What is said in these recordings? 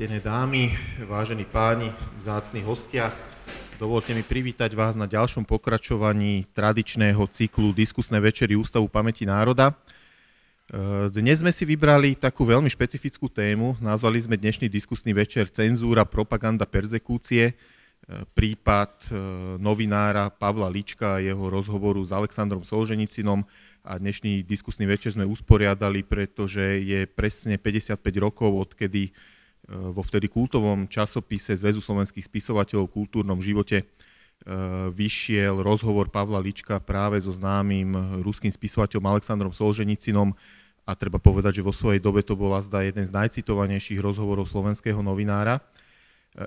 Ctené dámy, vážení páni, vzácni hostia, dovolte mi privítať vás na ďalšom pokračovaní tradičného cyklu Diskusné večery Ústavu pamäti národa. Dnes sme si vybrali takú veľmi špecifickú tému. Nazvali sme dnešný diskusný večer Cenzúra, propaganda, perzekúcie. Prípad novinára Pavla Lička a jeho rozhovoru s Alexandrom Solženicinom a dnešný diskusný večer sme usporiadali, pretože je presne 55 rokov, odkedy vo vtedy kultovom časopise Zväzu slovenských spisovateľov v kultúrnom živote vyšiel rozhovor Pavla Lička práve so známym ruským spisovateľom Alexandrom Solženicinom a treba povedať, že vo svojej dobe to bola zda jeden z najcitovanejších rozhovorov slovenského novinára.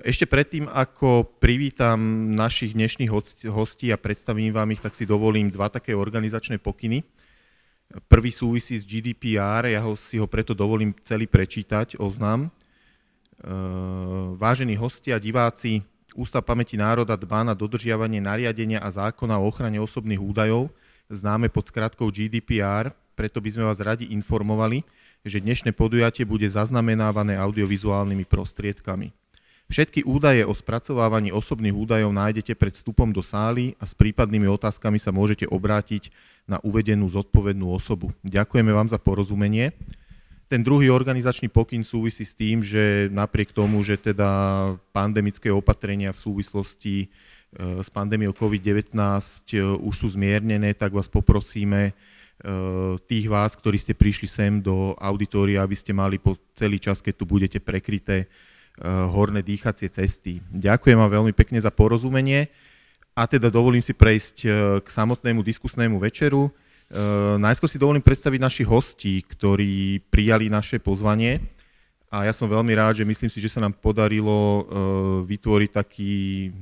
Ešte predtým, ako privítam našich dnešných hostí a predstavím vám ich, tak si dovolím dva také organizačné pokyny. Prvý súvisí s GDPR, ja ho, si ho preto dovolím celý prečítať, oznám. Vážení hostia, diváci, Ústav pamäti národa dbá na dodržiavanie nariadenia a zákona o ochrane osobných údajov, známe pod skratkou GDPR, preto by sme vás radi informovali, že dnešné podujatie bude zaznamenávané audiovizuálnymi prostriedkami. Všetky údaje o spracovávaní osobných údajov nájdete pred vstupom do sály a s prípadnými otázkami sa môžete obrátiť na uvedenú zodpovednú osobu. Ďakujeme vám za porozumenie. Ten druhý organizačný pokyn súvisí s tým, že napriek tomu, že teda pandemické opatrenia v súvislosti s pandémiou COVID-19 už sú zmiernené, tak vás poprosíme tých vás, ktorí ste prišli sem do auditória, aby ste mali po celý čas, keď tu budete prekryté horné dýchacie cesty. Ďakujem vám veľmi pekne za porozumenie a teda dovolím si prejsť k samotnému diskusnému večeru. Najskôr si dovolím predstaviť našich hostí, ktorí prijali naše pozvanie a ja som veľmi rád, že myslím si, že sa nám podarilo vytvoriť taký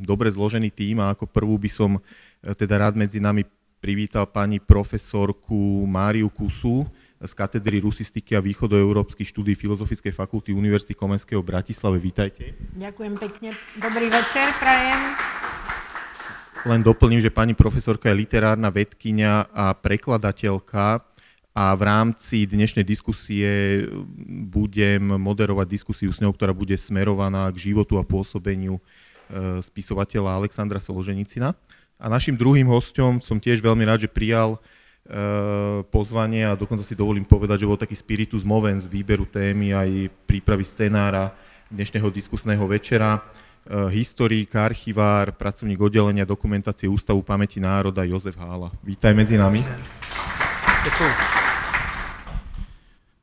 dobre zložený tým a ako prvú by som teda rád medzi nami privítal pani profesorku Máriu Kusu z katedry rusistiky a východoeurópskych štúdí Filozofickej fakulty Univerzity Komenského v Bratislave. Vítajte. Ďakujem pekne. Dobrý večer, prajem. Len doplním, že pani profesorka je literárna vedkynia a prekladateľka a v rámci dnešnej diskusie budem moderovať diskusiu s ňou, ktorá bude smerovaná k životu a pôsobeniu spisovateľa Alexandra Solženicina. A našim druhým hostom som tiež veľmi rád, že prijal pozvanie a dokonca si dovolím povedať, že bol taký spiritus movens výberu témy aj prípravy scenára dnešného diskusného večera historik, archivár, pracovník oddelenia dokumentácie Ústavu pamäti národa Jozef Hála. Vítaj medzi nami.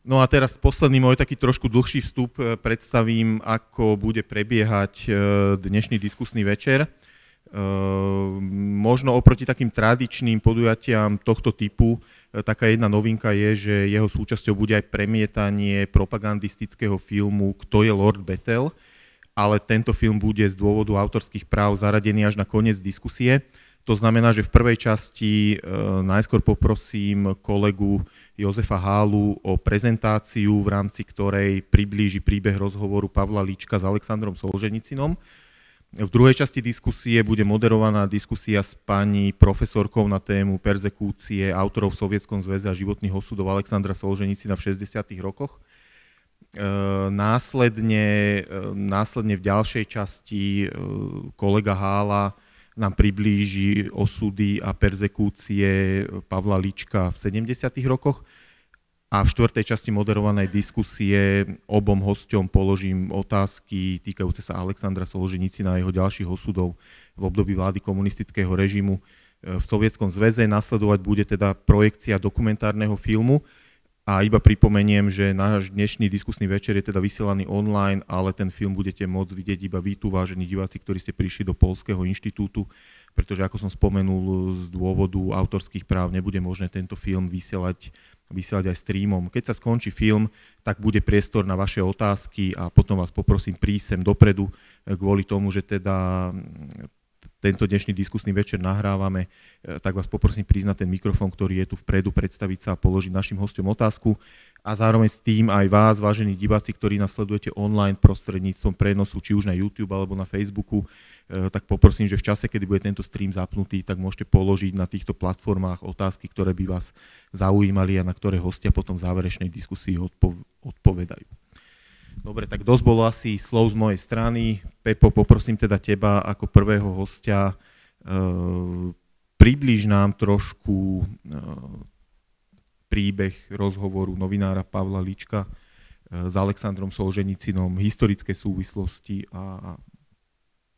No a teraz posledný môj taký trošku dlhší vstup predstavím, ako bude prebiehať dnešný diskusný večer. Možno oproti takým tradičným podujatiam tohto typu, taká jedna novinka je, že jeho súčasťou bude aj premietanie propagandistického filmu Kto je Lord Bethel, ale tento film bude z dôvodu autorských práv zaradený až na koniec diskusie. To znamená, že v prvej časti najskôr poprosím kolegu Jozefa Hálu o prezentáciu, v rámci ktorej priblíži príbeh rozhovoru Pavla Líčka s Alexandrom Solženicinom. V druhej časti diskusie bude moderovaná diskusia s pani profesorkou na tému perzekúcie autorov v Sovietskom zväze a životných osudov Alexandra Solženicina v 60. rokoch. Následne, následne v ďalšej časti kolega Hála nám priblíži osudy a perzekúcie Pavla Lička v 70. rokoch a v štvrtej časti moderovanej diskusie obom hosťom položím otázky týkajúce sa Alexandra Solženicina a jeho ďalších osudov v období vlády komunistického režimu v Sovietskom zväze. Nasledovať bude teda projekcia dokumentárneho filmu, a iba pripomeniem, že náš dnešný diskusný večer je teda vysielaný online, ale ten film budete môcť vidieť iba vy tu, vážení diváci, ktorí ste prišli do Polského inštitútu, pretože ako som spomenul, z dôvodu autorských práv nebude možné tento film vysielať, vysielať aj streamom. Keď sa skončí film, tak bude priestor na vaše otázky a potom vás poprosím prísť sem dopredu kvôli tomu, že teda tento dnešný diskusný večer nahrávame, tak vás poprosím na ten mikrofón, ktorý je tu vpredu, predstaviť sa a položiť našim hostom otázku. A zároveň s tým aj vás, vážení diváci, ktorí nás sledujete online prostredníctvom prenosu, či už na YouTube alebo na Facebooku, tak poprosím, že v čase, kedy bude tento stream zapnutý, tak môžete položiť na týchto platformách otázky, ktoré by vás zaujímali a na ktoré hostia potom v záverečnej diskusii odpo- odpovedajú. Dobre, tak dosť bolo asi slov z mojej strany. Pepo, poprosím teda teba ako prvého hostia, uh, približ nám trošku uh, príbeh rozhovoru novinára Pavla Lička uh, s Alexandrom Solženicinom, historické súvislosti a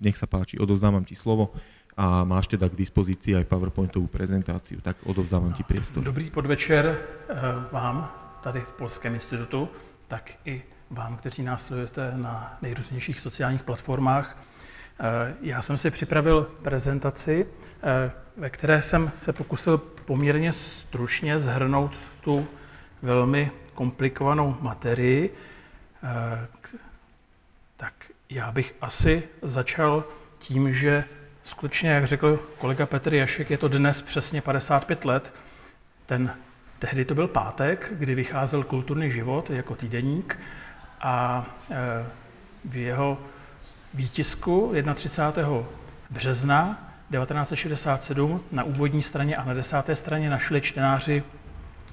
nech sa páči, odozdávam ti slovo a máš teda k dispozícii aj PowerPointovú prezentáciu, tak odovzdávam ti priestor. Dobrý podvečer vám tady v Polském institutu, tak i vám, kteří nás sledujete na nejrůznějších sociálních platformách. Eh, já jsem si připravil prezentaci, eh, ve které jsem se pokusil poměrně stručně zhrnout tu velmi komplikovanou materii. Eh, tak já bych asi začal tím, že skutečně, jak řekl kolega Petr Jašek, je to dnes přesně 55 let. Ten, tehdy to byl pátek, kdy vycházel kulturní život jako týdeník a e, v jeho výtisku 31. března 1967 na úvodní straně a na desáté straně našli čtenáři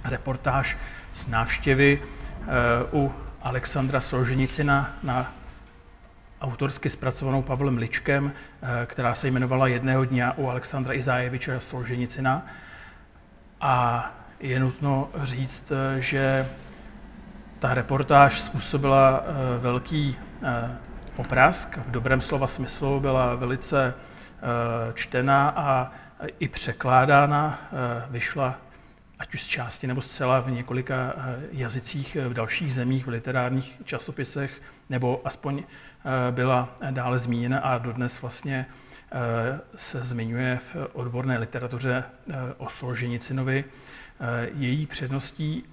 reportáž z návštěvy e, u Alexandra Solženicina na autorsky zpracovanou Pavlem Ličkem, e, která se jmenovala Jedného dňa u Alexandra Izájeviče Solženicina. A je nutno říct, že ta reportáž způsobila eh, velký eh, poprask, v dobrém slova smyslu byla velice eh, čtená a i překládána, vyšla ať už z části nebo zcela v několika jazycích v dalších zemích, v literárních časopisech, nebo aspoň byla dále zmíněna a dodnes vlastně se zmiňuje v odborné literatuře o Solženicinovi. Její předností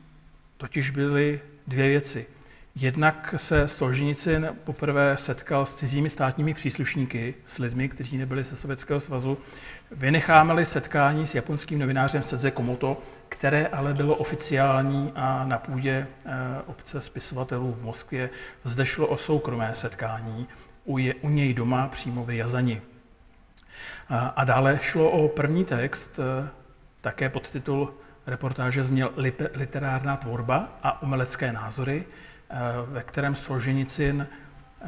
totiž byly dvě věci. Jednak se Solženicin poprvé setkal s cizími státními příslušníky, s lidmi, kteří nebyli ze Sovětského svazu. Vynecháme-li setkání s japonským novinářem Sedze Komoto, které ale bylo oficiální a na půdě eh, obce spisovatelů v Moskvě. Zde šlo o soukromé setkání u, je, u něj doma přímo v Jazani. A dále šlo o první text, eh, také pod titul reportáže zněl Literárná tvorba a umelecké názory, eh, ve kterém Solženicin eh,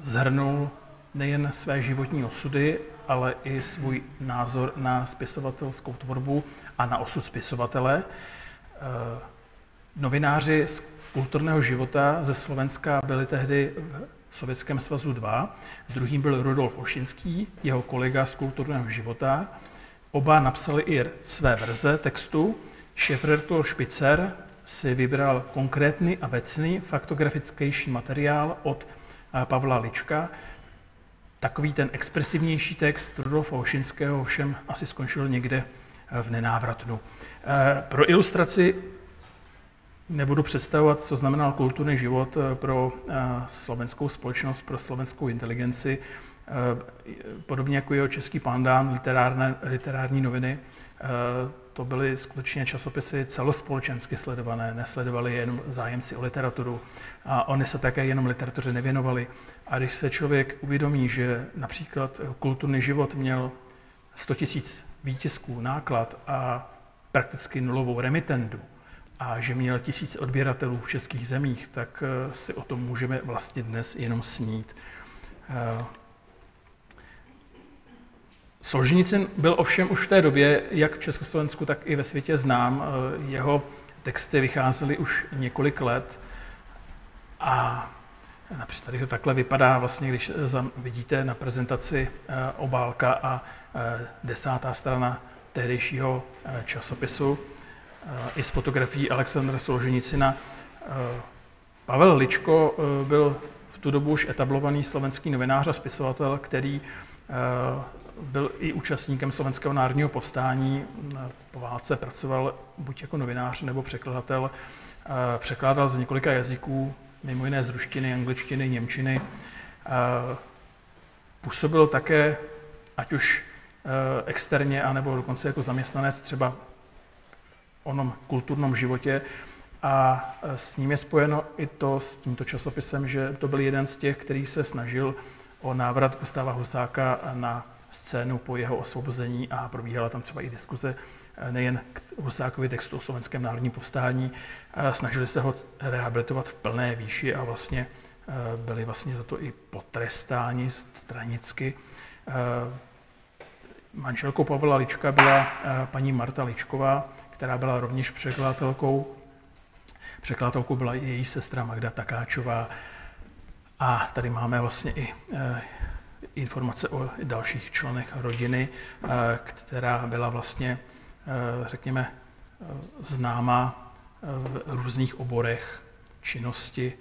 zhrnul nejen své životní osudy, ale i svůj názor na spisovatelskou tvorbu a na osud spisovatele. Eh, novináři z kulturného života ze Slovenska byli tehdy v Sovětském svazu dva. Druhým byl Rudolf Ošinský, jeho kolega z kulturného života. Oba napsali i své verze textu. Šefredaktor Špicer si vybral konkrétní a vecný faktografickější materiál od eh, Pavla Lička. Takový ten expresivnější text Rudolfa Ošinského všem asi skončil někde eh, v nenávratnu. Eh, pro ilustraci nebudu představovat, co znamenal kulturní život pro slovenskou společnost, pro slovenskou inteligenci. Podobně jako jeho český pandán, literární noviny, to byly skutečně časopisy celospolečensky sledované, nesledovali jenom zájemci o literaturu a oni se také jenom literatuře nevěnovali. A když se člověk uvědomí, že například kulturní život měl 100 tisíc výtisků náklad a prakticky nulovou remitendu, a že měl tisíc odběratelů v českých zemích, tak eh, si o tom můžeme vlastně dnes jenom snít. Eh, Solženicin byl ovšem už v té době, jak v Československu, tak i ve světě znám. Eh, jeho texty vycházely už několik let a například tady to takhle vypadá, vlastně, když vidíte na prezentaci eh, obálka a eh, desátá strana tehdejšího časopisu i s fotografií Alexandra Solženicina. Pavel Ličko byl v tu dobu už etablovaný slovenský novinář a spisovatel, který byl i účastníkem Slovenského národního povstání. Po válce pracoval buď jako novinář nebo překladatel. Překládal z několika jazyků, mimo jiné z ruštiny, angličtiny, němčiny. Působil také, ať už e, externě, anebo dokonce jako zaměstnanec třeba onom kulturnom životě. A s ním je spojeno i to s tímto časopisem, že to byl jeden z těch, který se snažil o návrat Gustava Husáka na scénu po jeho osvobození a probíhala tam třeba i diskuze nejen k Husákovi textu o slovenském národním povstání. Snažili se ho rehabilitovat v plné výši a vlastně byli vlastně za to i potrestáni stranicky. Manželkou Pavla Lička byla paní Marta Ličková, která byla rovněž překladatelkou. Překladatelkou byla i její sestra Magda Takáčová. A tady máme vlastně i informace o dalších členech rodiny, e, která byla vlastně, e, řekněme, známá v různých oborech činnosti.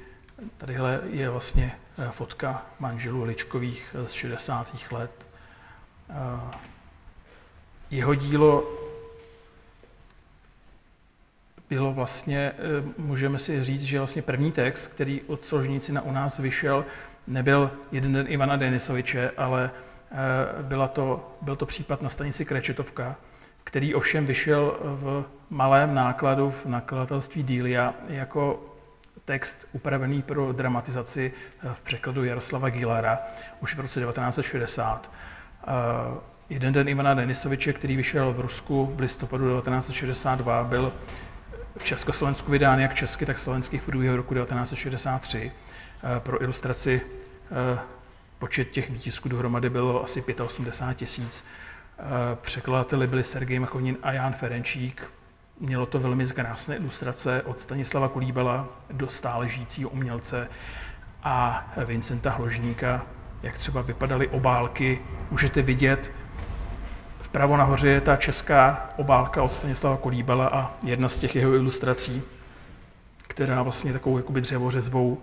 Tadyhle je vlastně fotka manželů Ličkových z 60. let. Jeho dílo bylo vlastně, eh, můžeme si říct, že vlastně první text, který od Solžnicina u nás vyšel, nebyl jeden den Ivana Denisoviče, ale eh, byla to, byl to případ na stanici Krečetovka, který ovšem vyšel v malém nákladu v nakladatelství Dília jako text upravený pro dramatizaci eh, v překladu Jaroslava Gilara už v roce 1960. Jeden den Ivana Denisoviče, který vyšel v Rusku v listopadu 1962, byl v Československu vydán jak česky, tak slovensky v průběhu roku 1963. Eh, pro ilustraci eh, počet těch výtisků dohromady bylo asi 85 tisíc. Eh, překladateli byli Sergej Machonin a Jan Ferenčík. Mělo to velmi krásné ilustrace od Stanislava Kulíbala do stále žijícího umělce a Vincenta Hložníka, jak třeba vypadaly obálky. Můžete vidět Vpravo nahoře je ta česká obálka od Stanislava Kolíbala a jedna z těch jeho ilustrací, která vlastně takovou jakoby dřevořezbou.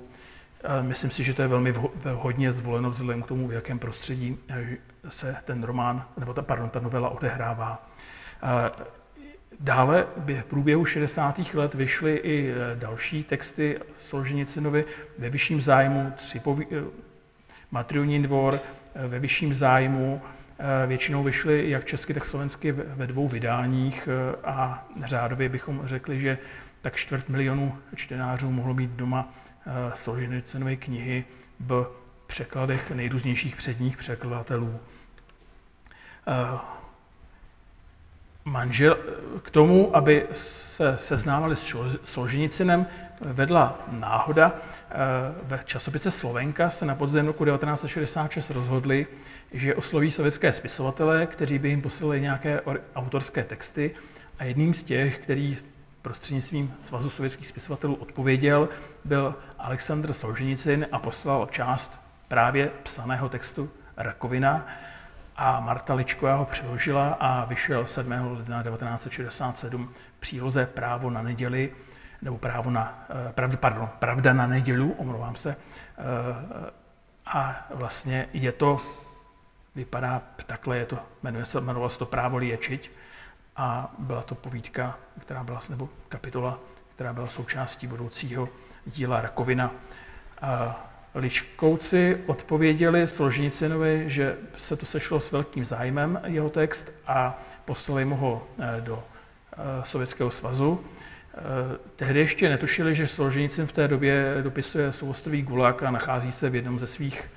Myslím si, že to je velmi hodně zvoleno vzhledem k tomu, v jakém prostředí eh, se ten román, nebo ta, pardon, ta novela odehrává. Dále v průběhu 60. let vyšly i eh, další texty Solženicinovi ve vyšším zájmu, tři poví, eh, Matrionin dvor, ve vyšším zájmu, většinou vyšly jak česky, tak slovensky ve dvou vydáních a řádově bychom řekli, že tak čtvrt milionu čtenářů mohlo mít doma eh, Solženicinové knihy v překladech nejrůznějších předních překladatelů. Manžel, k tomu, aby se seznámili s Solženicinem, vedla náhoda. Ve časopise Slovenka se na podzim roku 1966 rozhodli, že osloví sovětské spisovatele, kteří by jim poslali nějaké autorské texty a jedním z těch, který prostřednictvím Svazu sovětských spisovatelů odpověděl, byl Aleksandr Solženicin a poslal část právě psaného textu Rakovina a Marta Ličková ho přeložila a vyšel 7. ledna 1967 v příloze Právo na neděli, nebo právo na, eh, pravda, pardon, Pravda na nedělu, omlouvám se. Eh, a vlastně je to vypadá takhle, je to, jmenuje se, jmenovalo se to Právo liečiť a byla to povídka, která byla, nebo kapitola, která byla součástí budoucího díla Rakovina. A Liškouci odpověděli Solženicinovi, že se to sešlo s velkým zájmem, jeho text, a poslali mu ho eh, do eh, Sovětského svazu. Eh, tehdy ještě netušili, že Solženicin v té době dopisuje souostroví Gulag a nachází se v jednom ze svých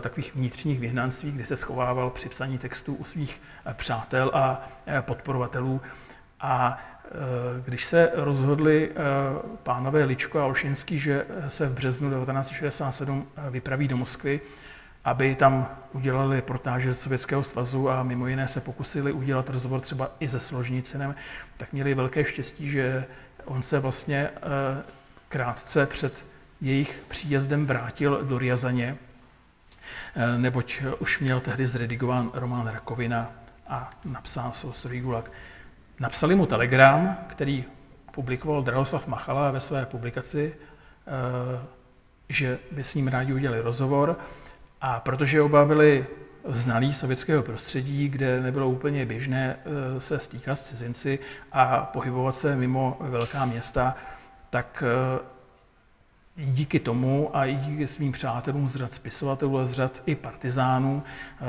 takových vnitřních vyhnanství, kdy se schovával při psaní textů u svých eh, přátel a eh, podporovatelů. A když se rozhodli pánové Ličko a Olšinský, že se v březnu 1967 vypraví do Moskvy, aby tam udělali reportáže z Sovětského svazu a mimo jiné se pokusili udělat rozhovor třeba i se Složnicinem, tak měli velké štěstí, že on se vlastně krátce před jejich příjezdem vrátil do Riazaně Eh, neboť už měl tehdy zredigován román Rakovina a napsal Soustroví Gulag. Napsali mu telegram, který publikoval Drahoslav Machala ve své publikaci, eh, že by s ním rádi udělali rozhovor. A protože oba byli znalí sovětského prostředí, kde nebylo úplně běžné eh, se stýkat s cizinci a pohybovat se mimo velká města, tak díky tomu a i díky svým přátelům z řad spisovatelů a z řad i partizánů eh,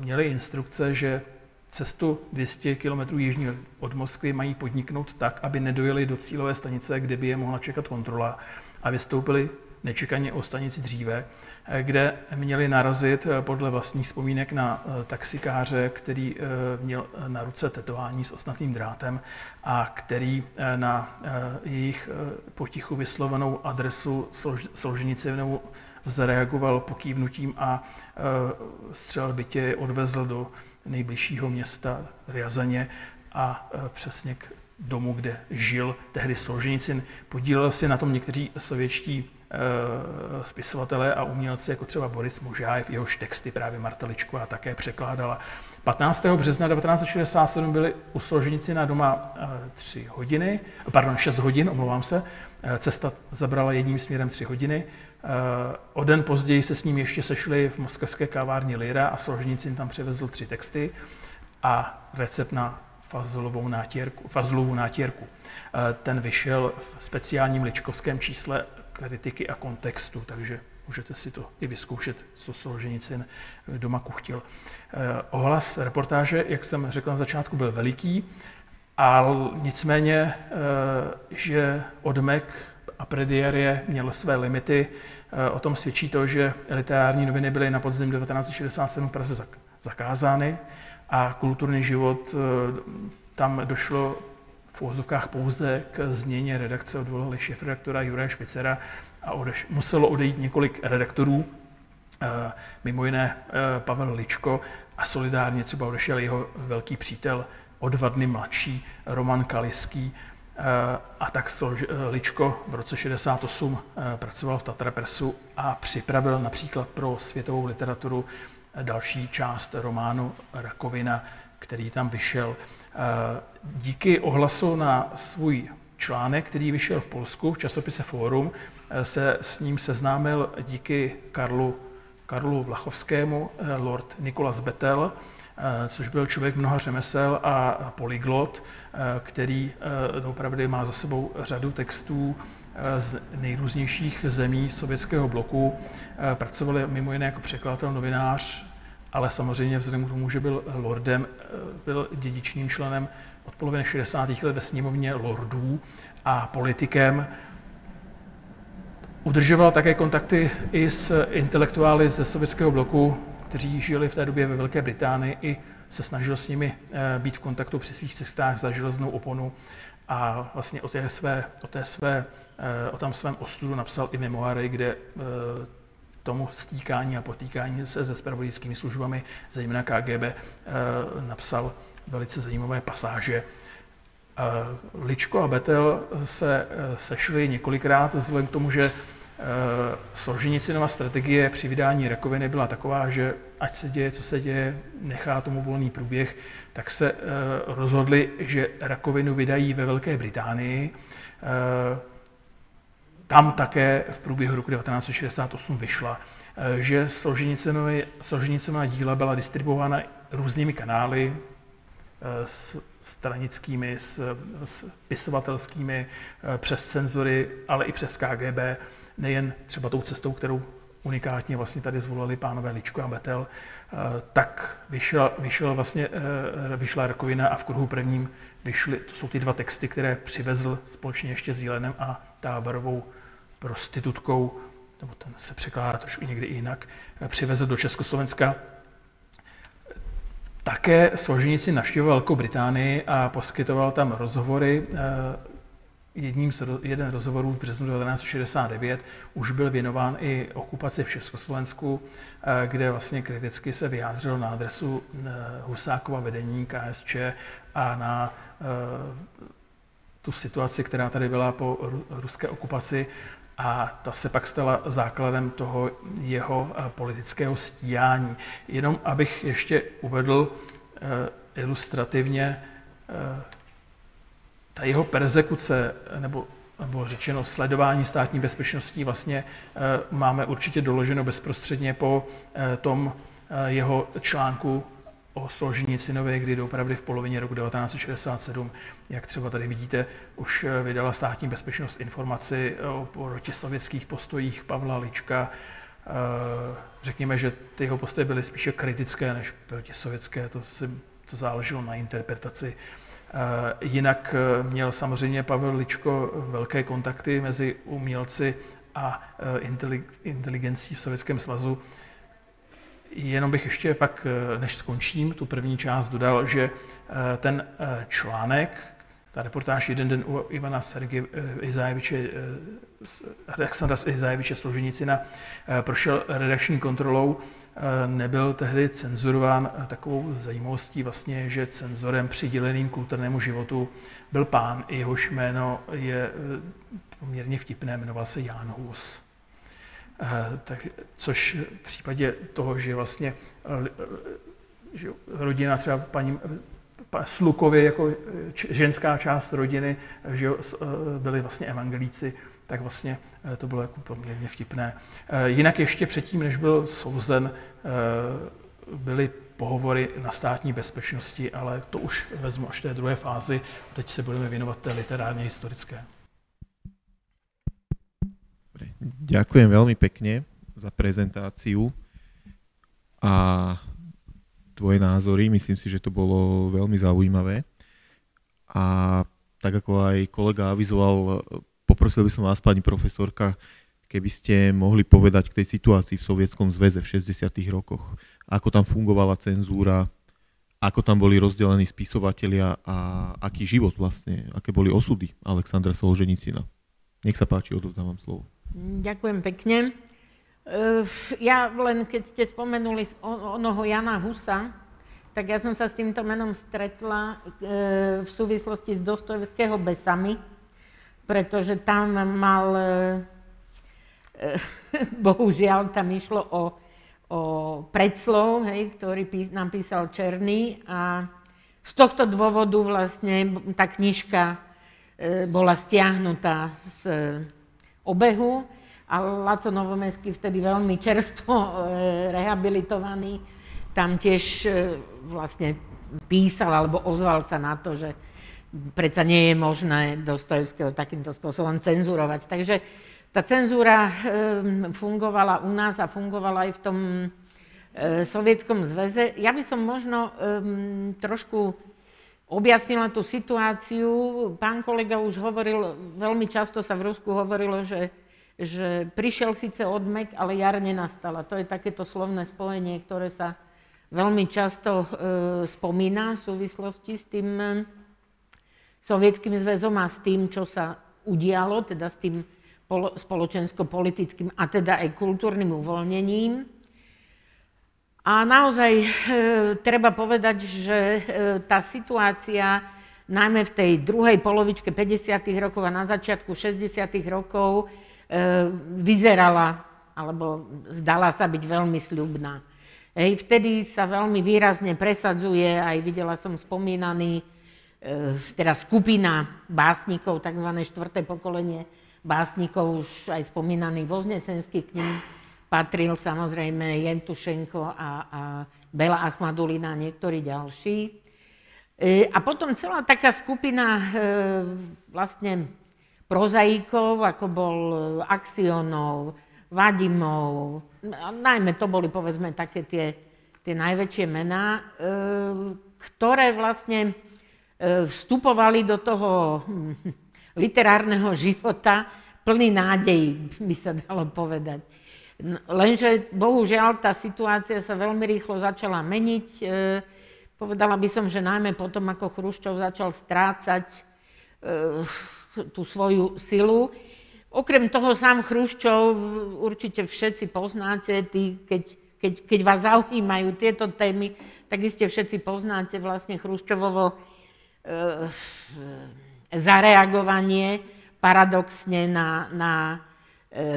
měli instrukce, že cestu 200 km jižní od Moskvy mají podniknout tak, aby nedojeli do cílové stanice, kde by je mohla čekat kontrola a vystoupili nečekaně o stanici dříve, kde měli narazit podle vlastních vzpomínek na taxikáře, který měl na ruce tetování s osnatým drátem a který na jejich potichu vyslovenou adresu Solženicinovu zareagoval pokývnutím a střel bytě odvezl do nejbližšího města Riazaně a přesně k domu, kde žil tehdy Solženicin. Podílel se na tom někteří sovětští e, spisovatelé a umělci, jako třeba Boris Možájev, jehož texty právě Marta Ličková také překládala. 15. března 1967 byli u Solženicina doma e, tři hodiny, pardon, 6 hodin, omlouvám se. E, cesta zabrala jedním směrem tři hodiny. O den později se s ním ještě sešli v moskevské kavárně Lira a Solženicin tam převezl tři texty a recept na fazlovou nátěrku, fazlovou nátěrku. Eh, ten vyšel v speciálním ličkovském čísle kritiky a kontextu, takže můžete si to i vyzkoušet, co Solženicin doma kuchtil. Eh, ohlas reportáže, jak jsem řekl na začátku, byl veliký, ale nicméně, eh, že odmek a predierie měl své limity. O tom svědčí to, že literární noviny byly na podzim 1967 v Praze zakázány a kulturní život eh, tam došlo v úvozovkách pouze k změně redakce, odvolali šéf-redaktora Juraje Špicera a odeš, muselo odejít několik redaktorů, eh, mimo jiné eh, Pavel Ličko a solidárně třeba odešel jeho velký přítel o dva dny mladší Roman Kaliský, a tak Ličko v roce 68 pracoval v Tatra Pressu a připravil například pro světovou literaturu další část románu Rakovina, který tam vyšel. Eh, díky ohlasu na svůj článek, který vyšel v Polsku v časopise Forum, eh, se s ním seznámil díky Karlu, Karlu Vlachovskému eh, lord Nikolas Betel, což byl člověk mnoha řemesel a polyglot, který opravdu má za sebou řadu textů z nejrůznějších zemí sovětského bloku. Pracoval mimo jiné jako překladatel, novinář, ale samozřejmě vzhledem k tomu, že byl lordem, byl dědičným členem od poloviny 60. let ve sněmovně lordů a politikem. Udržoval také kontakty i s intelektuály ze sovětského bloku, kteří žili v té době ve Velké Británii, i se snažil s nimi eh, být v kontaktu při svých cestách za železnou oponu a vlastně o té své, o té své, eh, o tam svém ostudu napsal i memoáry, kde eh, tomu stýkání a potýkání se se spravodajskými službami, zejména KGB, eh, napsal velice zajímavé pasáže. Eh, Ličko a Betel se eh, sešli několikrát vzhledem k tomu, že Solženicinova strategie při vydání rakoviny byla taková, že ať se děje, co se děje, nechá tomu volný průběh, tak se rozhodli, že rakovinu vydají ve Velké Británii. Tam také v průběhu roku 1968 vyšla, eh, že Solženicova díla byla distribuována různými kanály, eh, s stranickými, s, s pisovatelskými, eh, přes cenzory, ale i přes KGB, nejen třeba tou cestou, kterou unikátně vlastně tady zvolili pánové Ličko a Betel, tak vyšla, vyšla, vlastně, vyšla rakovina a v kruhu prvním vyšly, to jsou ty dva texty, které přivezl společně ještě s Jílenem a Táborovou prostitutkou, nebo ten se překládá trošku někdy jinak, přivezl do Československa. Také Solženici navštěvoval Velkou Británii a poskytoval tam rozhovory. Jedním z, jeden rozhovorů v březnu 1969 už byl věnován i okupaci v Československu, kde vlastně kriticky se vyjádřil na adresu Husákova vedení KSČ a na tu situaci, která tady byla po ruské okupaci a ta se pak stala základem toho jeho eh, politického stíhání. Jenom abych ještě uvedl eh, ilustrativně, eh, ta jeho persekuce, nebo, nebo řečeno sledování státní bezpečností, vlastně máme určitě doloženo bezprostředně po tom jeho článku o Solženicinovi, kdy opravdu v polovině roku 1967, jak třeba tady vidíte, už eh, vydala státní bezpečnost informaci o protisovětských postojích Pavla Lička. Eh, řekněme, že ty jeho postoje byly spíše kritické než protisovětské, to, si, to záleželo na interpretaci. Eh, jinak měl samozřejmě Pavel Ličko velké kontakty mezi umělci a inteligencí v Sovětském svazu. Jenom bych ještě pak, než skončím tu první část, dodal, že ten článek, ta reportáž Jeden den u Ivana Sergej Izajeviče, Alexandra Izajeviče Složenicina prošel redakční kontrolou Eh, nebyl tehdy cenzurován eh, takovou zajímavostí vlastně, že cenzorem přiděleným kulturnému životu byl pán, jehož jméno je eh, poměrně vtipné, jmenoval se Jan Hus. Tak, což v případě toho, že vlastně že rodina třeba paní Slukově jako ženská část rodiny, že byli vlastně evangelíci, tak vlastně eh, to bylo jako poměrně vtipné. Eh, jinak ještě předtím, než byl souzen, eh, byly pohovory na státní bezpečnosti, ale to už vezmu až té druhé fázi. Teď se budeme věnovat té literárně historické. Ďakujem veľmi pekne za prezentáciu a tvoje názory. Myslím si, že to bolo veľmi zaujímavé. A tak ako aj kolega avizoval, poprosil by som vás, pani profesorka, keby ste mohli povedať k tej situácii v Sovietskom zväze v 60. rokoch. Ako tam fungovala cenzúra, ako tam boli rozdelení spisovatelia a aký život vlastne, aké boli osudy Alexandra Solženicina. Nech sa páči, odovzdávam slovo. Ďakujem pekne. Eh, ja len keď ste spomenuli onoho Jana Husa, tak ja som sa s týmto menom stretla eh, v súvislosti s Dostojevského besami, pretože tam mal, e, e, bohužiaľ tam išlo o, o predslov, hej, ktorý nám písal Černý a z tohto dôvodu vlastne tá knižka bola stiahnutá z obehu a Laco Novomeský vtedy veľmi čerstvo rehabilitovaný tam tiež vlastne písal alebo ozval sa na to, že predsa nie je možné Dostojevského takýmto spôsobom cenzurovať. Takže tá cenzúra ehm, fungovala u nás a fungovala aj v tom e, Sovietskom zväze. Ja by som možno um, trošku objasnila tú situáciu. Pán kolega už hovoril, veľmi často sa v Rusku hovorilo, že, že prišiel síce odmek, ale jar nenastala. To je takéto slovné spojenie, ktoré sa veľmi často uh, spomína v súvislosti s tým Sovietským zväzom a s tým, čo sa udialo, teda s tým spoločensko-politickým a teda aj kultúrnym uvoľnením. A naozaj e, treba povedať, že e, tá situácia najmä v tej druhej polovičke 50. rokov a na začiatku 60. rokov e, vyzerala alebo zdala sa byť veľmi sľubná. Hej, vtedy sa veľmi výrazne presadzuje, aj videla som spomínaný Eh, teda skupina básnikov, tzv. štvrté pokolenie básnikov, už aj spomínaný Voznesenský, k ním patril samozrejme Jentušenko a, a Bela Achmadulina a niektorí ďalší. Eh, a potom celá taká skupina eh, vlastne prozaikov, ako bol Axionov, Vadimov, najmä to boli povedzme také tie, tie najväčšie mená, ktoré vlastne E, vstupovali do toho hm, literárneho života plný nádej, by sa dalo povedať. Lenže bohužiaľ tá situácia sa veľmi rýchlo začala meniť. E, povedala by som, že najmä potom, ako Chruščov začal strácať e, tú svoju silu. Okrem toho sám Chruščov, určite všetci poznáte, tí, keď, keď, keď vás zaujímajú tieto témy, tak iste všetci poznáte vlastne Chruščovovo E, zareagovanie paradoxne na, na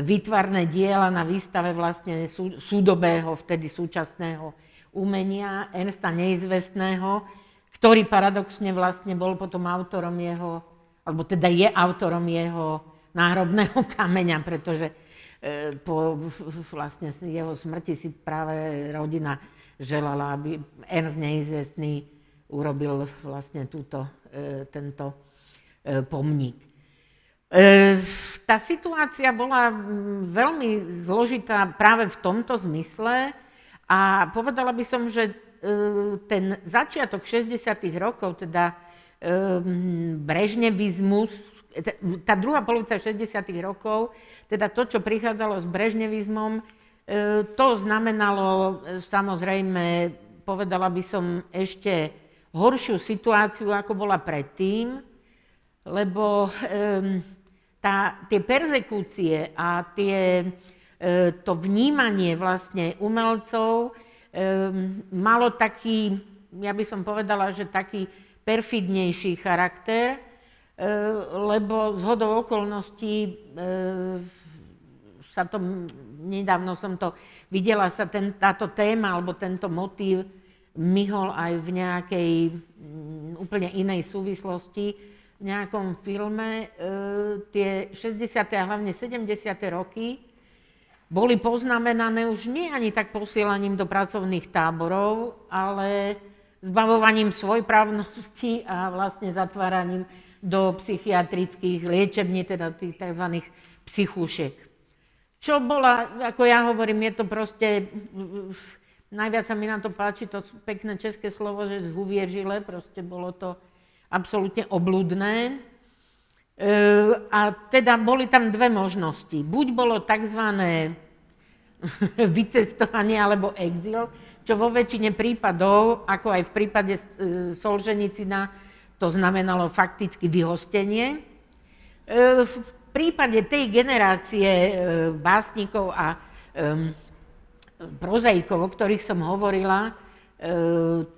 výtvarné diela na výstave vlastne súdobého, vtedy súčasného umenia Ernsta Neizvestného, ktorý paradoxne vlastne bol potom autorom jeho, alebo teda je autorom jeho náhrobného kameňa, pretože e, po vlastne jeho smrti si práve rodina želala, aby Ernst Neizvestný urobil vlastne túto, e, tento pomník. E, tá situácia bola veľmi zložitá práve v tomto zmysle a povedala by som, že ten začiatok 60. rokov, teda brežnevizmus, tá druhá polovica 60. rokov, teda to, čo prichádzalo s brežnevizmom, to znamenalo samozrejme, povedala by som, ešte horšiu situáciu, ako bola predtým, lebo tá, tie persekúcie a tie, to vnímanie vlastne umelcov malo taký, ja by som povedala, že taký perfidnejší charakter, lebo z hodou okolností sa to, nedávno som to videla, sa ten, táto téma alebo tento motív myhol aj v nejakej mm, úplne inej súvislosti, v nejakom filme. E, tie 60. a hlavne 70. roky boli poznamenané už nie ani tak posielaním do pracovných táborov, ale zbavovaním svojprávnosti a vlastne zatváraním do psychiatrických liečební, teda tých tzv. psychúšek. Čo bola, ako ja hovorím, je to proste Najviac sa mi na to páči to pekné české slovo, že zhuviežile, proste bolo to absolútne obludné. E, a teda boli tam dve možnosti. Buď bolo tzv. vycestovanie alebo exil, čo vo väčšine prípadov, ako aj v prípade e, Solženicina, to znamenalo fakticky vyhostenie. E, v prípade tej generácie básnikov a prozaikov, o ktorých som hovorila,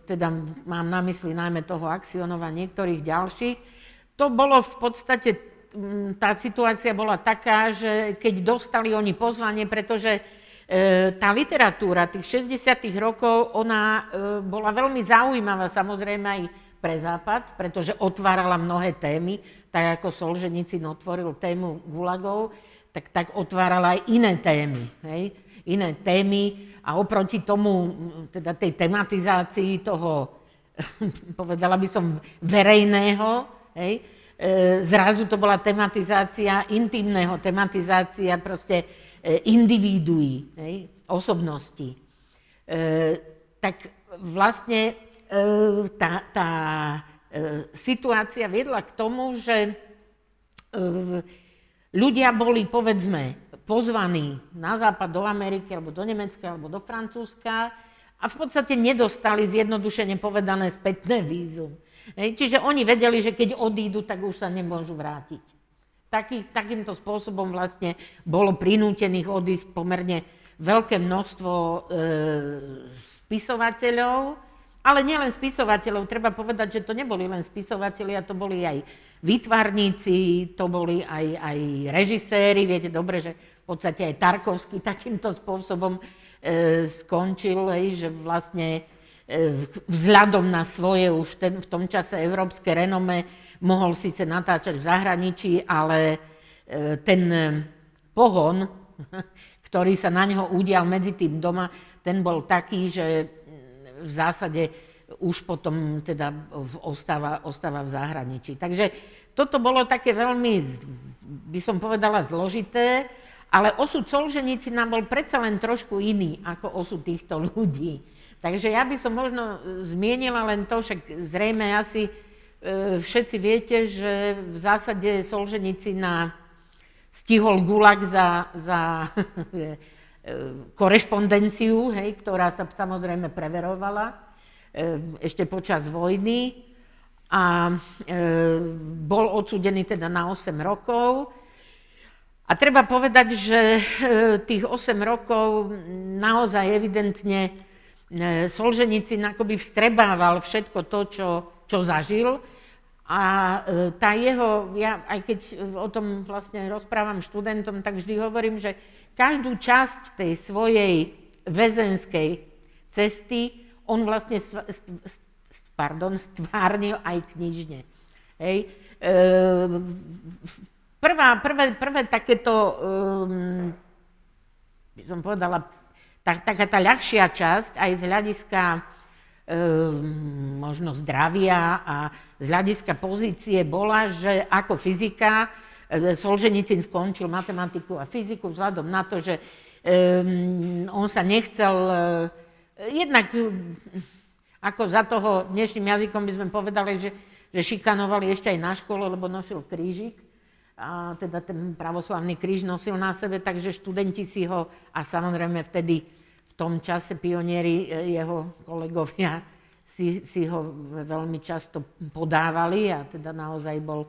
teda mám na mysli najmä toho Axionova niektorých ďalších, to bolo v podstate, tá situácia bola taká, že keď dostali oni pozvanie, pretože e, tá literatúra tých 60. rokov, ona e, bola veľmi zaujímavá samozrejme aj pre Západ, pretože otvárala mnohé témy, tak ako Solženicin otvoril tému gulagov, tak, tak otvárala aj iné témy. Hej? iné témy a oproti tomu, teda tej tematizácii toho, povedala by som, verejného, hej, e, zrazu to bola tematizácia intimného, tematizácia proste e, individuí, hej, osobností. E, tak vlastne tá, tá situácia viedla k tomu, že ľudia boli, povedzme, pozvaní na západ, do Ameriky, alebo do Nemecka, alebo do Francúzska a v podstate nedostali zjednodušene povedané spätné vízum. Čiže oni vedeli, že keď odídu, tak už sa nemôžu vrátiť. Taký, takýmto spôsobom vlastne bolo prinútených odísť pomerne veľké množstvo e, spisovateľov, ale nielen spisovateľov, treba povedať, že to neboli len spisovateľi, to boli aj výtvarníci, to boli aj, aj režiséri, viete dobre, že podstate aj Tarkovský takýmto spôsobom e, skončil, že vlastne e, vzhľadom na svoje už ten, v tom čase európske renome mohol síce natáčať v zahraničí, ale e, ten e, pohon, ktorý sa na neho udial medzi tým doma, ten bol taký, že v zásade už potom teda ostáva, ostáva v zahraničí. Takže toto bolo také veľmi, by som povedala, zložité. Ale osud Solženicina bol predsa len trošku iný ako osud týchto ľudí. Takže ja by som možno zmienila len to, však zrejme asi e, všetci viete, že v zásade Solženicina stihol Gulag za, za e, korešpondenciu, hej, ktorá sa samozrejme preverovala e, ešte počas vojny a bol odsudený teda na 8 rokov. A treba povedať, že e, tých 8 rokov naozaj evidentne e, Solženicin akoby vstrebával všetko to, čo, čo zažil. A e, tá jeho, ja aj keď o tom vlastne rozprávam študentom, tak vždy hovorím, že každú časť tej svojej väzenskej cesty on vlastne pardon, stvárnil aj knižne. Hej. E, Prvá, prvé, prvé takéto, um, by som povedala, tak, taká tá ľahšia časť aj z hľadiska um, možno zdravia a z hľadiska pozície bola, že ako fyzika e, Solženicin skončil matematiku a fyziku vzhľadom na to, že um, on sa nechcel, uh, jednak ako za toho dnešným jazykom by sme povedali, že, že šikanovali ešte aj na škole, lebo nosil krížik, a teda ten pravoslavný kríž nosil na sebe, takže študenti si ho, a samozrejme vtedy v tom čase pionieri, e, jeho kolegovia, si, si ho veľmi často podávali a teda naozaj bol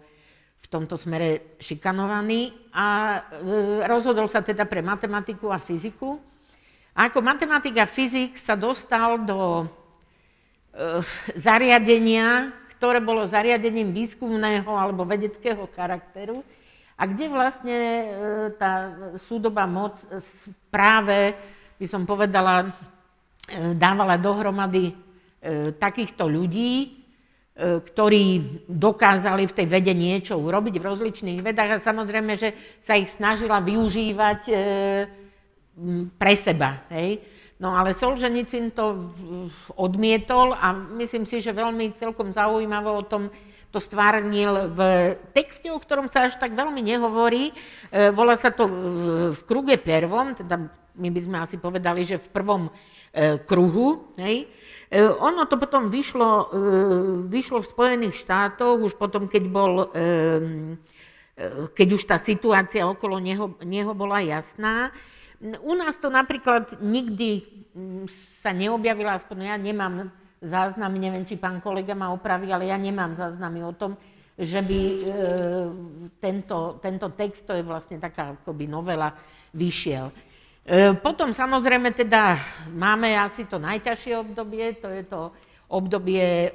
v tomto smere šikanovaný a e, rozhodol sa teda pre matematiku a fyziku. A ako matematik a fyzik sa dostal do e, zariadenia, ktoré bolo zariadením výskumného alebo vedeckého charakteru a kde vlastne e, tá súdoba moc práve, by som povedala, dávala dohromady takýchto ľudí, ktorí dokázali v tej vede niečo urobiť v rozličných vedách a samozrejme, že sa ich snažila využívať pre seba. Hej. No ale Solženicin to odmietol a myslím si, že veľmi celkom zaujímavo o tom to stvárnil v texte, o ktorom sa až tak veľmi nehovorí. E, volá sa to v kruge pervom, teda my by sme asi povedali, že v prvom kruhu. Hej. E, ono to potom vyšlo, e, vyšlo v Spojených štátoch, už potom, keď, bol, e, keď už tá situácia okolo neho, neho bola jasná. U nás to napríklad nikdy sa neobjavila, aspoň ja nemám záznamy, neviem, či pán kolega ma opraví, ale ja nemám záznamy o tom, že by tento, tento text, to je vlastne taká akoby novela, vyšiel. E, potom samozrejme teda máme asi to najťažšie obdobie, to je to obdobie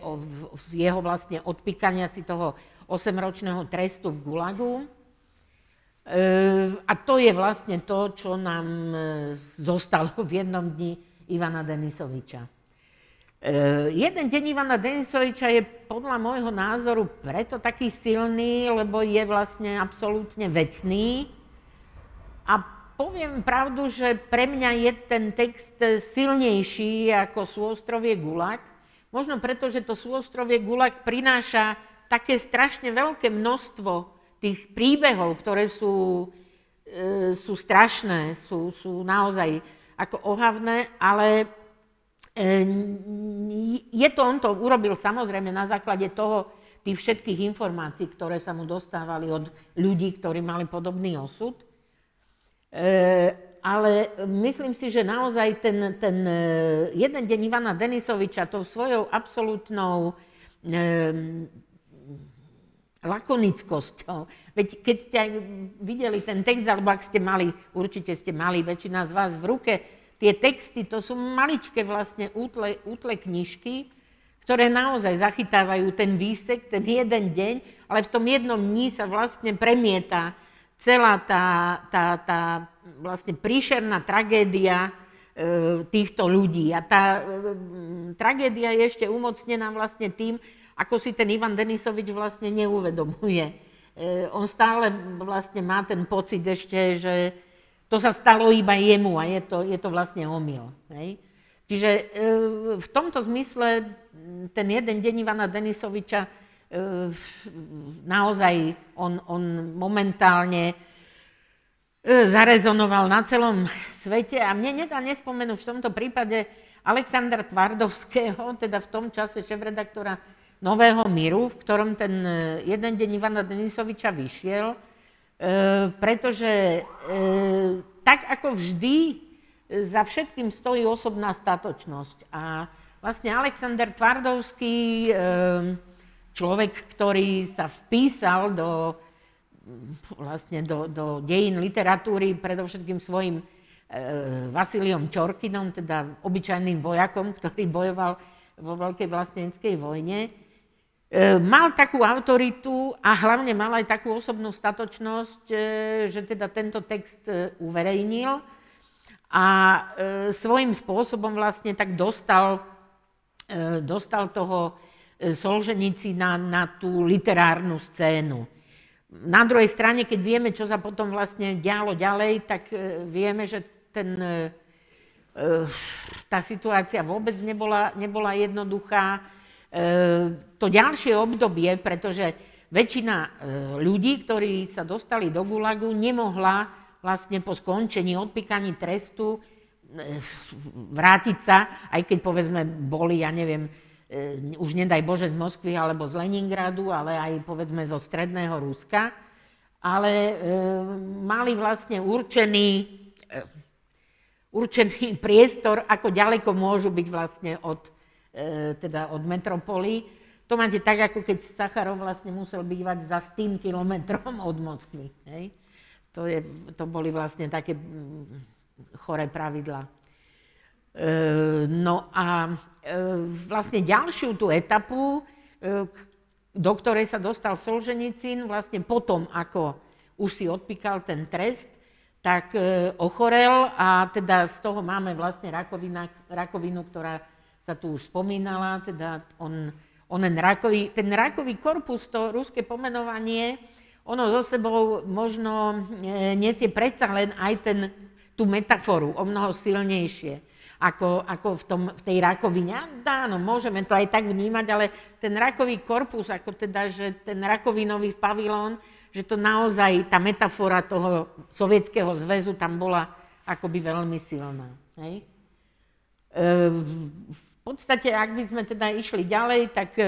jeho vlastne odpíkania si toho 8-ročného trestu v Gulagu. E, a to je vlastne to, čo nám e, zostalo v jednom dni Ivana Denisoviča. Jeden deň Ivana Denisoviča je podľa môjho názoru preto taký silný, lebo je vlastne absolútne vecný a poviem pravdu, že pre mňa je ten text silnejší ako súostrovie Gulag. Možno preto, že to súostrovie Gulag prináša také strašne veľké množstvo tých príbehov, ktoré sú, e, sú strašné, sú, sú naozaj ako ohavné, ale je to, on to urobil samozrejme na základe toho, tých všetkých informácií, ktoré sa mu dostávali od ľudí, ktorí mali podobný osud. E, ale myslím si, že naozaj ten, ten e, jeden deň Ivana Denisoviča tou svojou absolútnou e, lakonickosťou. Veď keď ste aj videli ten text, alebo ak ste mali, určite ste mali väčšina z vás v ruke, tie texty, to sú maličké vlastne útle, útle knižky, ktoré naozaj zachytávajú ten výsek, ten jeden deň, ale v tom jednom dní sa vlastne premieta celá tá, tá, tá vlastne príšerná tragédia e, týchto. A tá e, tragédia je ešte umocnená vlastne tým, ako si ten Ivan Denisovič vlastne neuvedomuje. E, on stále vlastne má ten pocit ešte, že to sa stalo iba jemu a je to, je to vlastne omyl. Hej? Čiže e, v tomto zmysle ten jeden deň Ivana Denisoviča Ehm, naozaj on, on momentálne e, zarezonoval na celom svete a mne nedá nespomenúť v tomto prípade Alexandra Tvardovského, teda v tom čase šéf-redaktora Nového míru, v ktorom ten e, jeden deň Ivana Denisoviča vyšiel, e, pretože tak ako vždy za všetkým stojí osobná statočnosť. A vlastne Alexander Tvardovský človek, ktorý sa vpísal do, vlastne do, do dejín literatúry predovšetkým svojim Vasiliom Čorkinom, teda obyčajným vojakom, ktorý bojoval vo Veľkej vlasteneckej vojne. E, mal takú autoritu a hlavne mal aj takú osobnú statočnosť, e, že teda tento text e, uverejnil a svojím spôsobom vlastne tak dostal, dostal toho Solženici na, tú literárnu scénu. Na druhej strane, keď vieme, čo sa potom vlastne dialo ďalej, tak vieme, že ten, tá situácia vôbec nebola, nebola jednoduchá. To ďalšie obdobie, pretože väčšina ľudí, ktorí sa dostali do Gulagu, nemohla vlastne po skončení odpíkaní trestu vrátiť sa, aj keď povedzme boli, ja neviem, už nedaj Bože z Moskvy alebo z Leningradu, ale aj povedzme zo stredného Ruska. ale mali vlastne určený, určený priestor, ako ďaleko môžu byť vlastne od, teda od metropoly. To máte tak, ako keď Sacharov vlastne musel bývať za 100 kilometrom od Moskvy. Hej? To, je, to boli vlastne také choré pravidla. E, no a e, vlastne ďalšiu tú etapu, do ktorej sa dostal Solženicín, vlastne potom, ako už si odpíkal ten trest, tak ochorel a teda z toho máme vlastne rakovina, rakovinu, ktorá sa tu už spomínala, teda on, onen rakový, ten rakový korpus, to ruské pomenovanie, ono so sebou možno nesie predsa len aj ten, tú metaforu o mnoho silnejšie ako, ako v, tom, v tej rakovine. Áno, môžeme to aj tak vnímať, ale ten rakový korpus, ako teda, že ten rakovinový pavilón, že to naozaj, tá metafora toho sovietského zväzu tam bola akoby veľmi silná. Hej? E, v podstate, ak by sme teda išli ďalej, tak e, e,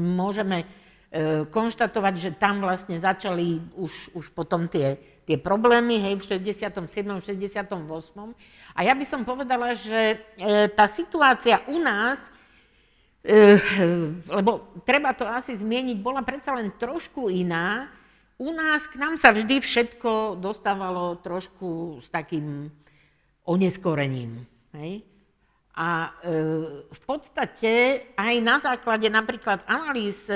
môžeme konštatovať, že tam vlastne začali už, už potom tie, tie problémy, hej, v 67. 68. A ja by som povedala, že tá situácia u nás, lebo treba to asi zmieniť, bola predsa len trošku iná. U nás k nám sa vždy všetko dostávalo trošku s takým oneskorením. Hej? A e, v podstate aj na základe napríklad analýz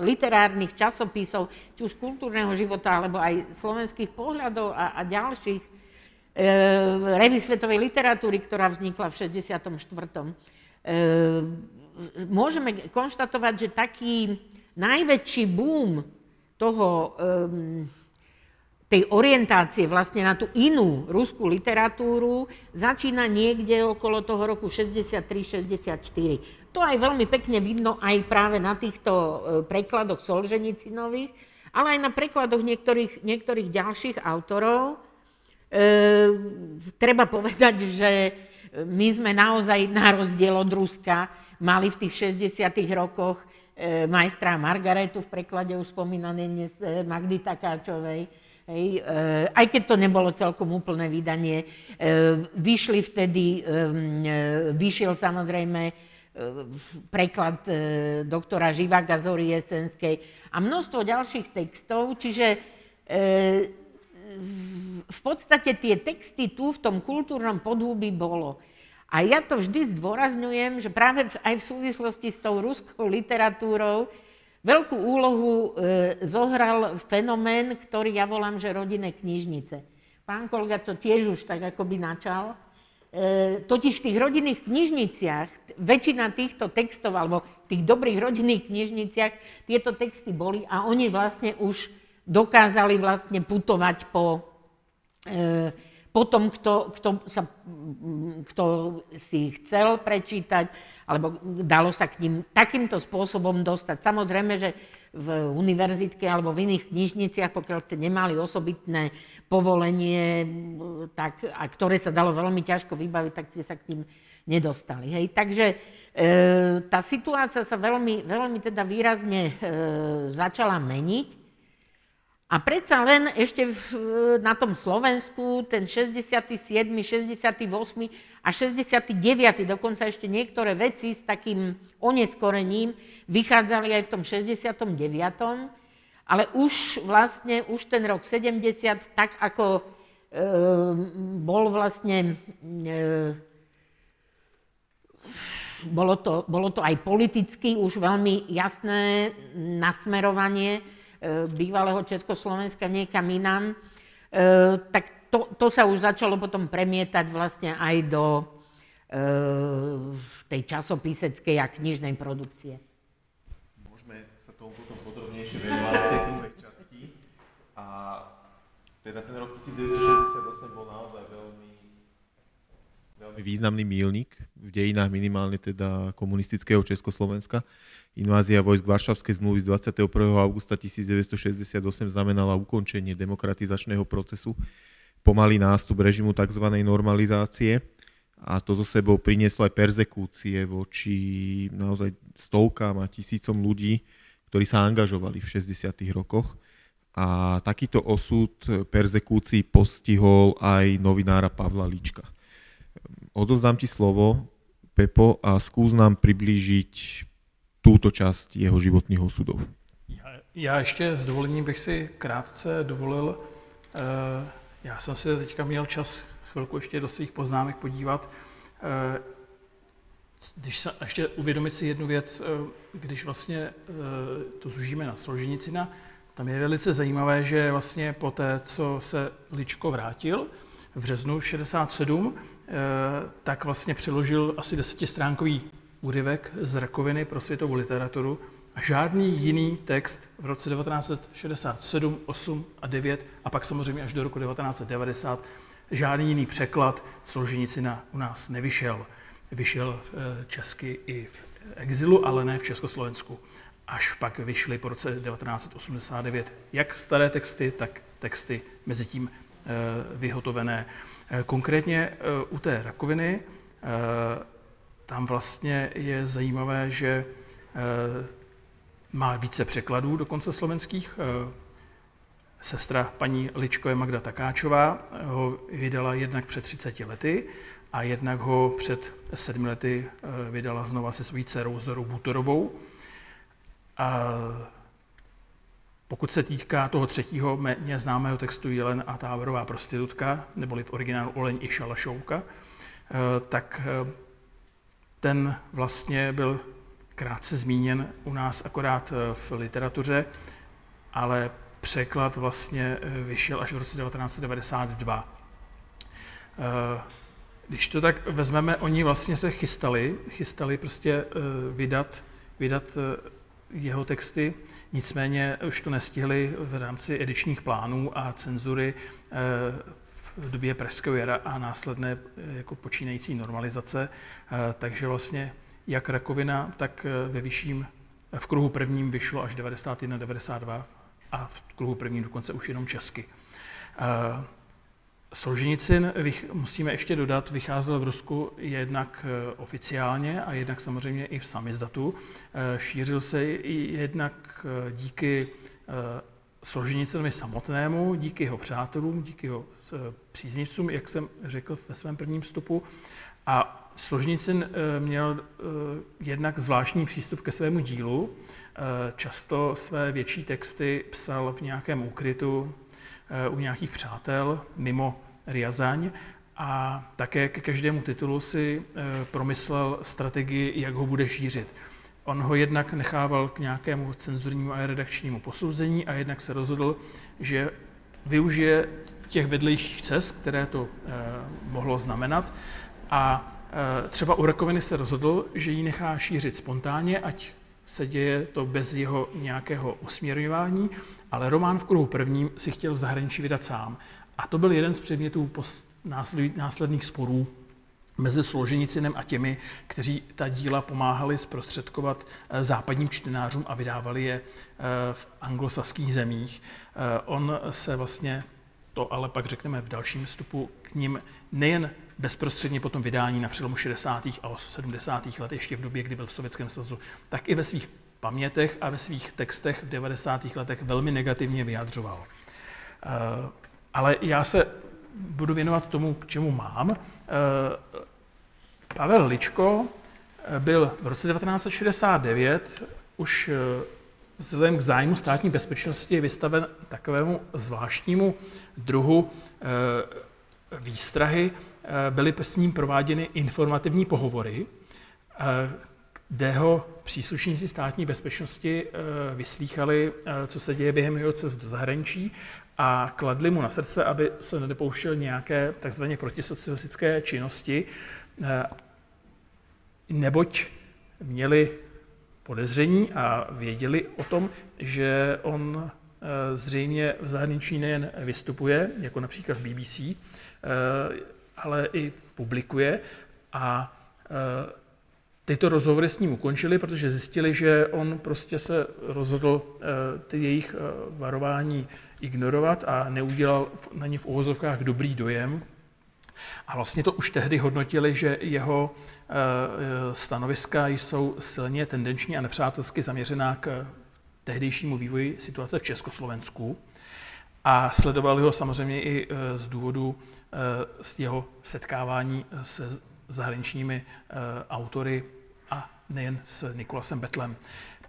literárnych časopisov, či už kultúrneho života, alebo aj slovenských pohľadov a, a ďalších, Eh, revy svetovej literatúry, ktorá vznikla v 64. Eh, môžeme konštatovať, že taký najväčší boom toho, tej orientácie vlastne na tú inú ruskú literatúru začína niekde okolo toho roku 63-64. To aj veľmi pekne vidno aj práve na týchto eh, prekladoch Solženicinových, ale aj na prekladoch niektorých, niektorých ďalších autorov. Ehm, treba povedať, že my sme naozaj na rozdiel od Ruska mali v tých 60. rokoch e, majstra Margaretu v preklade už spomínané dnes e, Magdy Takáčovej. Hej, e, aj keď to nebolo celkom úplné vydanie, vyšli vtedy, vyšiel samozrejme preklad doktora Živáka Zory Jesenskej a množstvo ďalších textov, čiže v podstate tie texty tu v tom kultúrnom podhúbi bolo. A ja to vždy zdôrazňujem, že práve aj v súvislosti s tou ruskou literatúrou veľkú úlohu e, zohral fenomén, ktorý ja volám, že rodinné knižnice. Pán kolega to tiež už tak akoby načal. E, totiž v tých rodinných knižniciach, väčšina týchto textov, alebo v tých dobrých rodinných knižniciach, tieto texty boli a oni vlastne už dokázali vlastne putovať po, e, po tom, kto, kto, sa, kto si chcel prečítať, alebo dalo sa k ním takýmto spôsobom dostať. Samozrejme, že v univerzitke alebo v iných knižniciach, pokiaľ ste nemali osobitné povolenie, tak, a ktoré sa dalo veľmi ťažko vybaviť, tak ste sa k ním nedostali. Hej. Takže e, tá situácia sa veľmi, veľmi teda výrazne e, začala meniť. A predsa len ešte v, na tom Slovensku ten 67., 68. a 69. dokonca ešte niektoré veci s takým oneskorením vychádzali aj v tom 69. Ale už vlastne, už ten rok 70, tak ako e, bol vlastne, e, bolo, to, bolo to aj politicky už veľmi jasné nasmerovanie, bývalého Československa niekam inám, e, tak to, to sa už začalo potom premietať vlastne aj do e, tej časopiseckej a knižnej produkcie. Môžeme sa tomu potom podrobnejšie venovať v tej druhej časti. A teda ten rok 1968 bol naozaj veľmi významný mílnik v dejinách minimálne teda komunistického Československa. Invázia vojsk Varšavskej zmluvy z 21. augusta 1968 znamenala ukončenie demokratizačného procesu, pomalý nástup režimu tzv. normalizácie a to zo sebou prinieslo aj perzekúcie voči naozaj stovkám a tisícom ľudí, ktorí sa angažovali v 60. rokoch. a takýto osud persekúcií postihol aj novinára Pavla Lička. Odovzdám ti slovo, Pepo, a skús nám priblížiť túto časť jeho životných osudov. Já, já ještě s dovolením bych si krátce dovolil, uh, já jsem si teďka měl čas chvilku ještě do svých poznámek podívat, uh, když se, ještě uvědomit si jednu věc, uh, když vlastně to zužíme na Solženicina, tam je velice zajímavé, že vlastně po té, co se Ličko vrátil v březnu 67, eh, tak vlastně přiložil asi desetistránkový úryvek z rakoviny pro světovou literaturu a žádný jiný text v roce 1967, 8 a 9 a pak samozřejmě až do roku 1990 žádný jiný překlad Solženicina u nás nevyšel. Vyšel eh, česky i v exilu, ale ne v Československu až pak vyšly po roce 1989 jak staré texty, tak texty mezi tím eh, vyhotovené. Eh, konkrétně u té rakoviny, tam vlastně je zajímavé, že má více překladů dokonce slovenských. Sestra paní Ličko je Magda Takáčová ho vydala jednak před 30 lety a jednak ho před sedmi lety vydala znova se svojí dcerou Zorou Butorovou. A pokud se týká toho třetího méně známého textu Jelen a táborová prostitutka, neboli v originálu Oleň i šalašouka, eh, tak eh, ten vlastně byl krátce zmíněn u nás akorát eh, v literatuře, ale překlad vlastně vyšel až v roce 1992. Když to tak vezmeme, oni vlastně se chystali, chystali prostě vydat, vydat jeho texty, nicméně už to nestihli v rámci edičních plánů a cenzury eh, v době Pražského jara a následné eh, jako počínající normalizace, eh, takže vlastně jak rakovina, tak ve vyšším, v kruhu prvním vyšlo až 91, 92 a v kruhu prvním dokonce už jenom česky. Solženicin, musíme ještě dodat, vycházel v Rusku jednak eh, oficiálně a jednak samozřejmě i v samizdatu. Eh, šířil se jednak eh, díky Solženicinovi samotnému, díky jeho přátelům, díky jeho příznivcům, jak jsem řekl ve svém prvním vstupu. A Solženicin měl jednak zvláštní přístup ke svému dílu. Často své větší texty psal v nějakém úkrytu, u nějakých přátel mimo Riazaň a také ke každému titulu si eh, promyslel strategii, jak ho bude šířit. On ho jednak nechával k nějakému cenzurnímu a redakčnímu posouzení a jednak se rozhodl, že využije těch vedlejších cest, které to eh, mohlo znamenat a eh, třeba u rakoviny se rozhodl, že ji nechá šířit spontánně, ať se děje to bez jeho nějakého usměrňování, ale román v kruhu prvním si chtěl v zahraničí vydat sám. A to byl jeden z předmětů následných sporů mezi Složenicinem a těmi, kteří ta díla pomáhali zprostředkovat eh, západním čtenářům a vydávali je eh, v anglosaských zemích. Eh, on se vlastně, to ale pak řekneme v dalším vstupu k ním, nejen bezprostředně po tom vydání na přelomu 60. a 70. let, ještě v době, kdy byl v Sovětském svazu, tak i ve svých pamětech a ve svých textech v 90. letech velmi negativně vyjadřoval. Ale já se budu věnovat tomu, k čemu mám. Eh, Pavel Ličko eh, byl v roce 1969 už eh, vzhledem k zájmu státní bezpečnosti vystaven takovému zvláštnímu druhu výstrahy. Byly s ním prováděny informativní pohovory, kde ho příslušníci státní bezpečnosti vyslýchali, co se děje během jeho cest do zahraničí a kladli mu na srdce, aby se nedopouštěl nějaké takzvaně protisocialistické činnosti, eh, neboť měli podezření a věděli o tom, že on eh, zřejmě v zahraničí nejen vystupuje, jako například v BBC, eh, ale i publikuje a tyto rozhovory s ním ukončili, protože zjistili, že on prostě se rozhodl ty jejich varování ignorovat a neudělal na ně v uvozovkách dobrý dojem. A vlastně to už tehdy hodnotili, že jeho eh, stanoviska jsou silně tendenční a nepřátelsky zaměřená k tehdejšímu vývoji situace v Československu a sledovali ho samozřejmě i z důvodu z jeho setkávání se zahraničními autory a nejen s Nikolasem Betlem.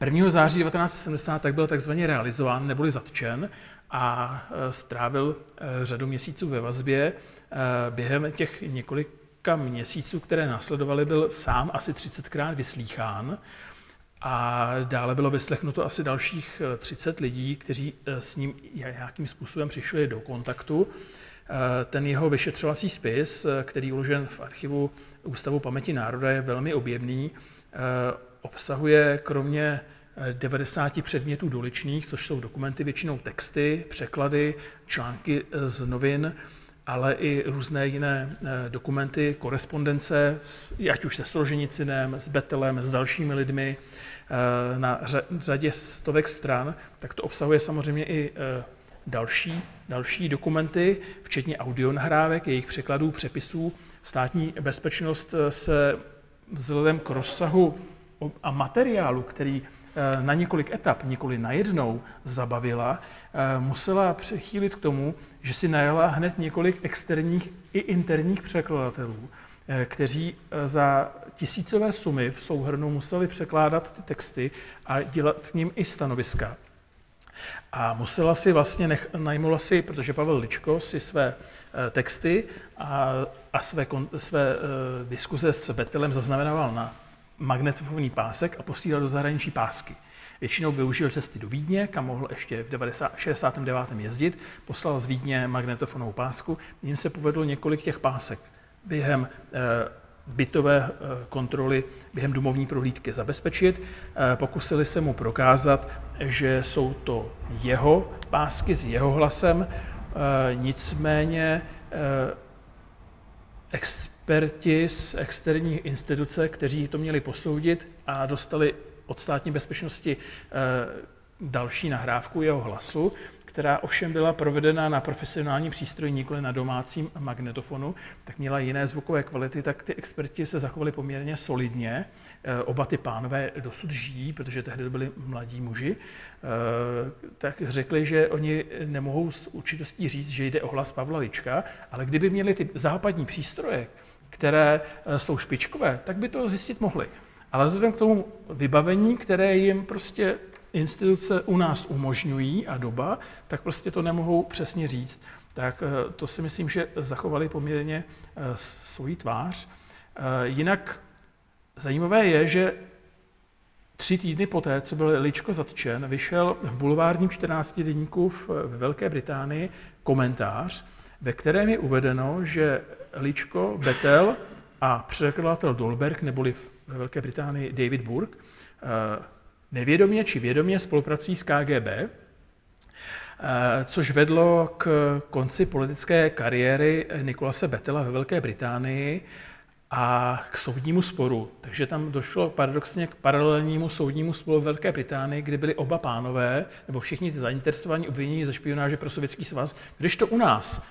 1. září 1970 tak byl takzvaně realizován, neboli zatčen a e, strávil e, řadu měsíců ve vazbě. E, během těch několika měsíců, které následovaly, byl sám asi 30krát vyslýchán a dále bylo vyslechnuto asi dalších 30 lidí, kteří s ním nějakým způsobem přišli do kontaktu. Ten jeho vyšetřovací spis, který je uložen v archivu Ústavu paměti národa, je velmi objemný obsahuje kromě 90 eh, předmětů doličných, což jsou dokumenty, většinou texty, překlady, články eh, z novin, ale i různé jiné eh, dokumenty, korespondence, ať už se Stroženicinem, s Betelem, s dalšími lidmi, na řadě stovek stran, tak to obsahuje samozřejmě i další, další dokumenty, včetně audionahrávek, jejich překladů, přepisů. Státní bezpečnost se vzhledem k rozsahu a materiálu, který eh, na několik etap, nikoli na jednou, zabavila, eh, musela přechýlit k tomu, že si najala hned několik externích i interních překladatelů, eh, kteří za tisícové sumy v souhrnu museli překládat ty texty a dělat k ním i stanoviska. A musela si vlastně, nech, najmula si, protože Pavel Ličko si své texty a, a své, své diskuze s Betelem zaznamenával na magnetofonní pásek a posílal do zahraničí pásky. Většinou využil cesty do Vídně, kam mohl ještě v 90, 69. jezdit, poslal z Vídně magnetofonovou pásku, jim se povedlo několik těch pásek během eh, bytové eh, kontroly, během domovní prohlídky zabezpečit. Eh, pokusili se mu prokázat, že jsou to jeho pásky s jeho hlasem, nicméně experti z externí instituce, kteří to měli posoudit a dostali od státní bezpečnosti eh, další nahrávku jeho hlasu, která ovšem byla provedena na profesionální přístroji, nikoli na domácím magnetofonu, tak měla jiné zvukové kvality, tak ty experti se zachovali poměrně solidně. Eh, oba ty pánové dosud žijí, protože tehdy byli mladí muži, eh, tak řekli, že oni nemohou s určitostí říct, že jde o hlas Pavla Lička, ale kdyby měli ty západní přístroje, které eh, jsou špičkové, tak by to zjistit mohli. Ale vzhledem k tomu vybavení, které jim prostě instituce u nás umožňují a doba, tak prostě to nemohou přesně říct. Tak eh, to si myslím, že zachovali poměrně eh, svoji tvář. Jinak zajímavé je, že tři týdny poté, co byl Ličko zatčen, vyšel v bulvárním 14 denníku ve Velké Británii komentář, ve kterém je uvedeno, že Ličko, Betel a překladatel Dolberg, neboli ve Velké Británii David Burke, eh, nevědomě či vědomě spolupracují s KGB, eh, což vedlo k konci politické kariéry Nikolase Betela ve Velké Británii a k soudnímu sporu. Takže tam došlo paradoxně k paralelnímu soudnímu sporu v Velké Británii, kdy byli oba pánové, nebo všichni ty zainteresovaní obvinění ze špionáže pro Sovětský svaz, když to u nás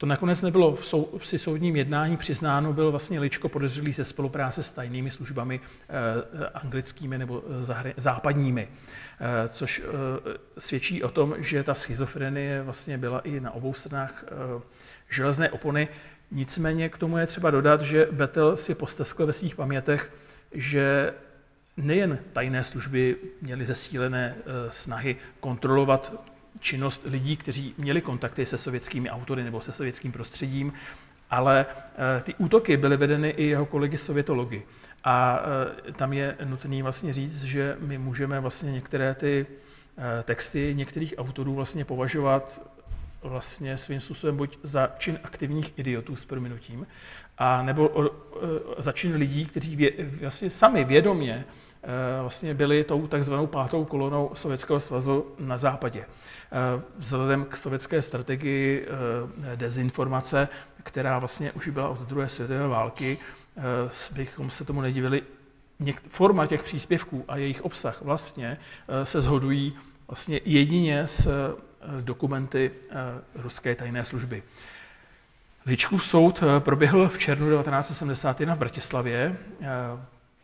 to nakonec nebylo v sou, při soudním jednání přiznáno, byl vlastně Ličko podezřelý ze spolupráce s tajnými službami eh, anglickými nebo eh, zahry, západními, eh, což eh, svědčí o tom, že ta schizofrenie vlastně byla i na obou stranách eh, železné opony. Nicméně k tomu je třeba dodat, že Betel si posteskl ve svých pamětech, že nejen tajné služby měly zesílené eh, snahy kontrolovat činnost lidí, kteří měli kontakty se sovětskými autory nebo se sovětským prostředím, ale eh, ty útoky byly vedeny i jeho kolegy sovětology. A eh, tam je nutný vlastně říct, že my můžeme vlastně některé ty eh, texty některých autorů vlastně považovat vlastně svým způsobem buď za čin aktivních idiotů s prominutím, a nebo za čin lidí, kteří vlastně sami vědomě vlastně byli tou takzvanou pátou kolonou Sovětského svazu na západě. Eh, vzhledem k sovětské strategii eh, dezinformace, která vlastně už byla od druhé světové války, eh, bychom se tomu nedivili. Forma těch příspěvků a jejich obsah vlastně se zhodují vlastně jedině s dokumenty ruské tajné služby. Ličkův soud proběhl v červnu 1971 v Bratislavě.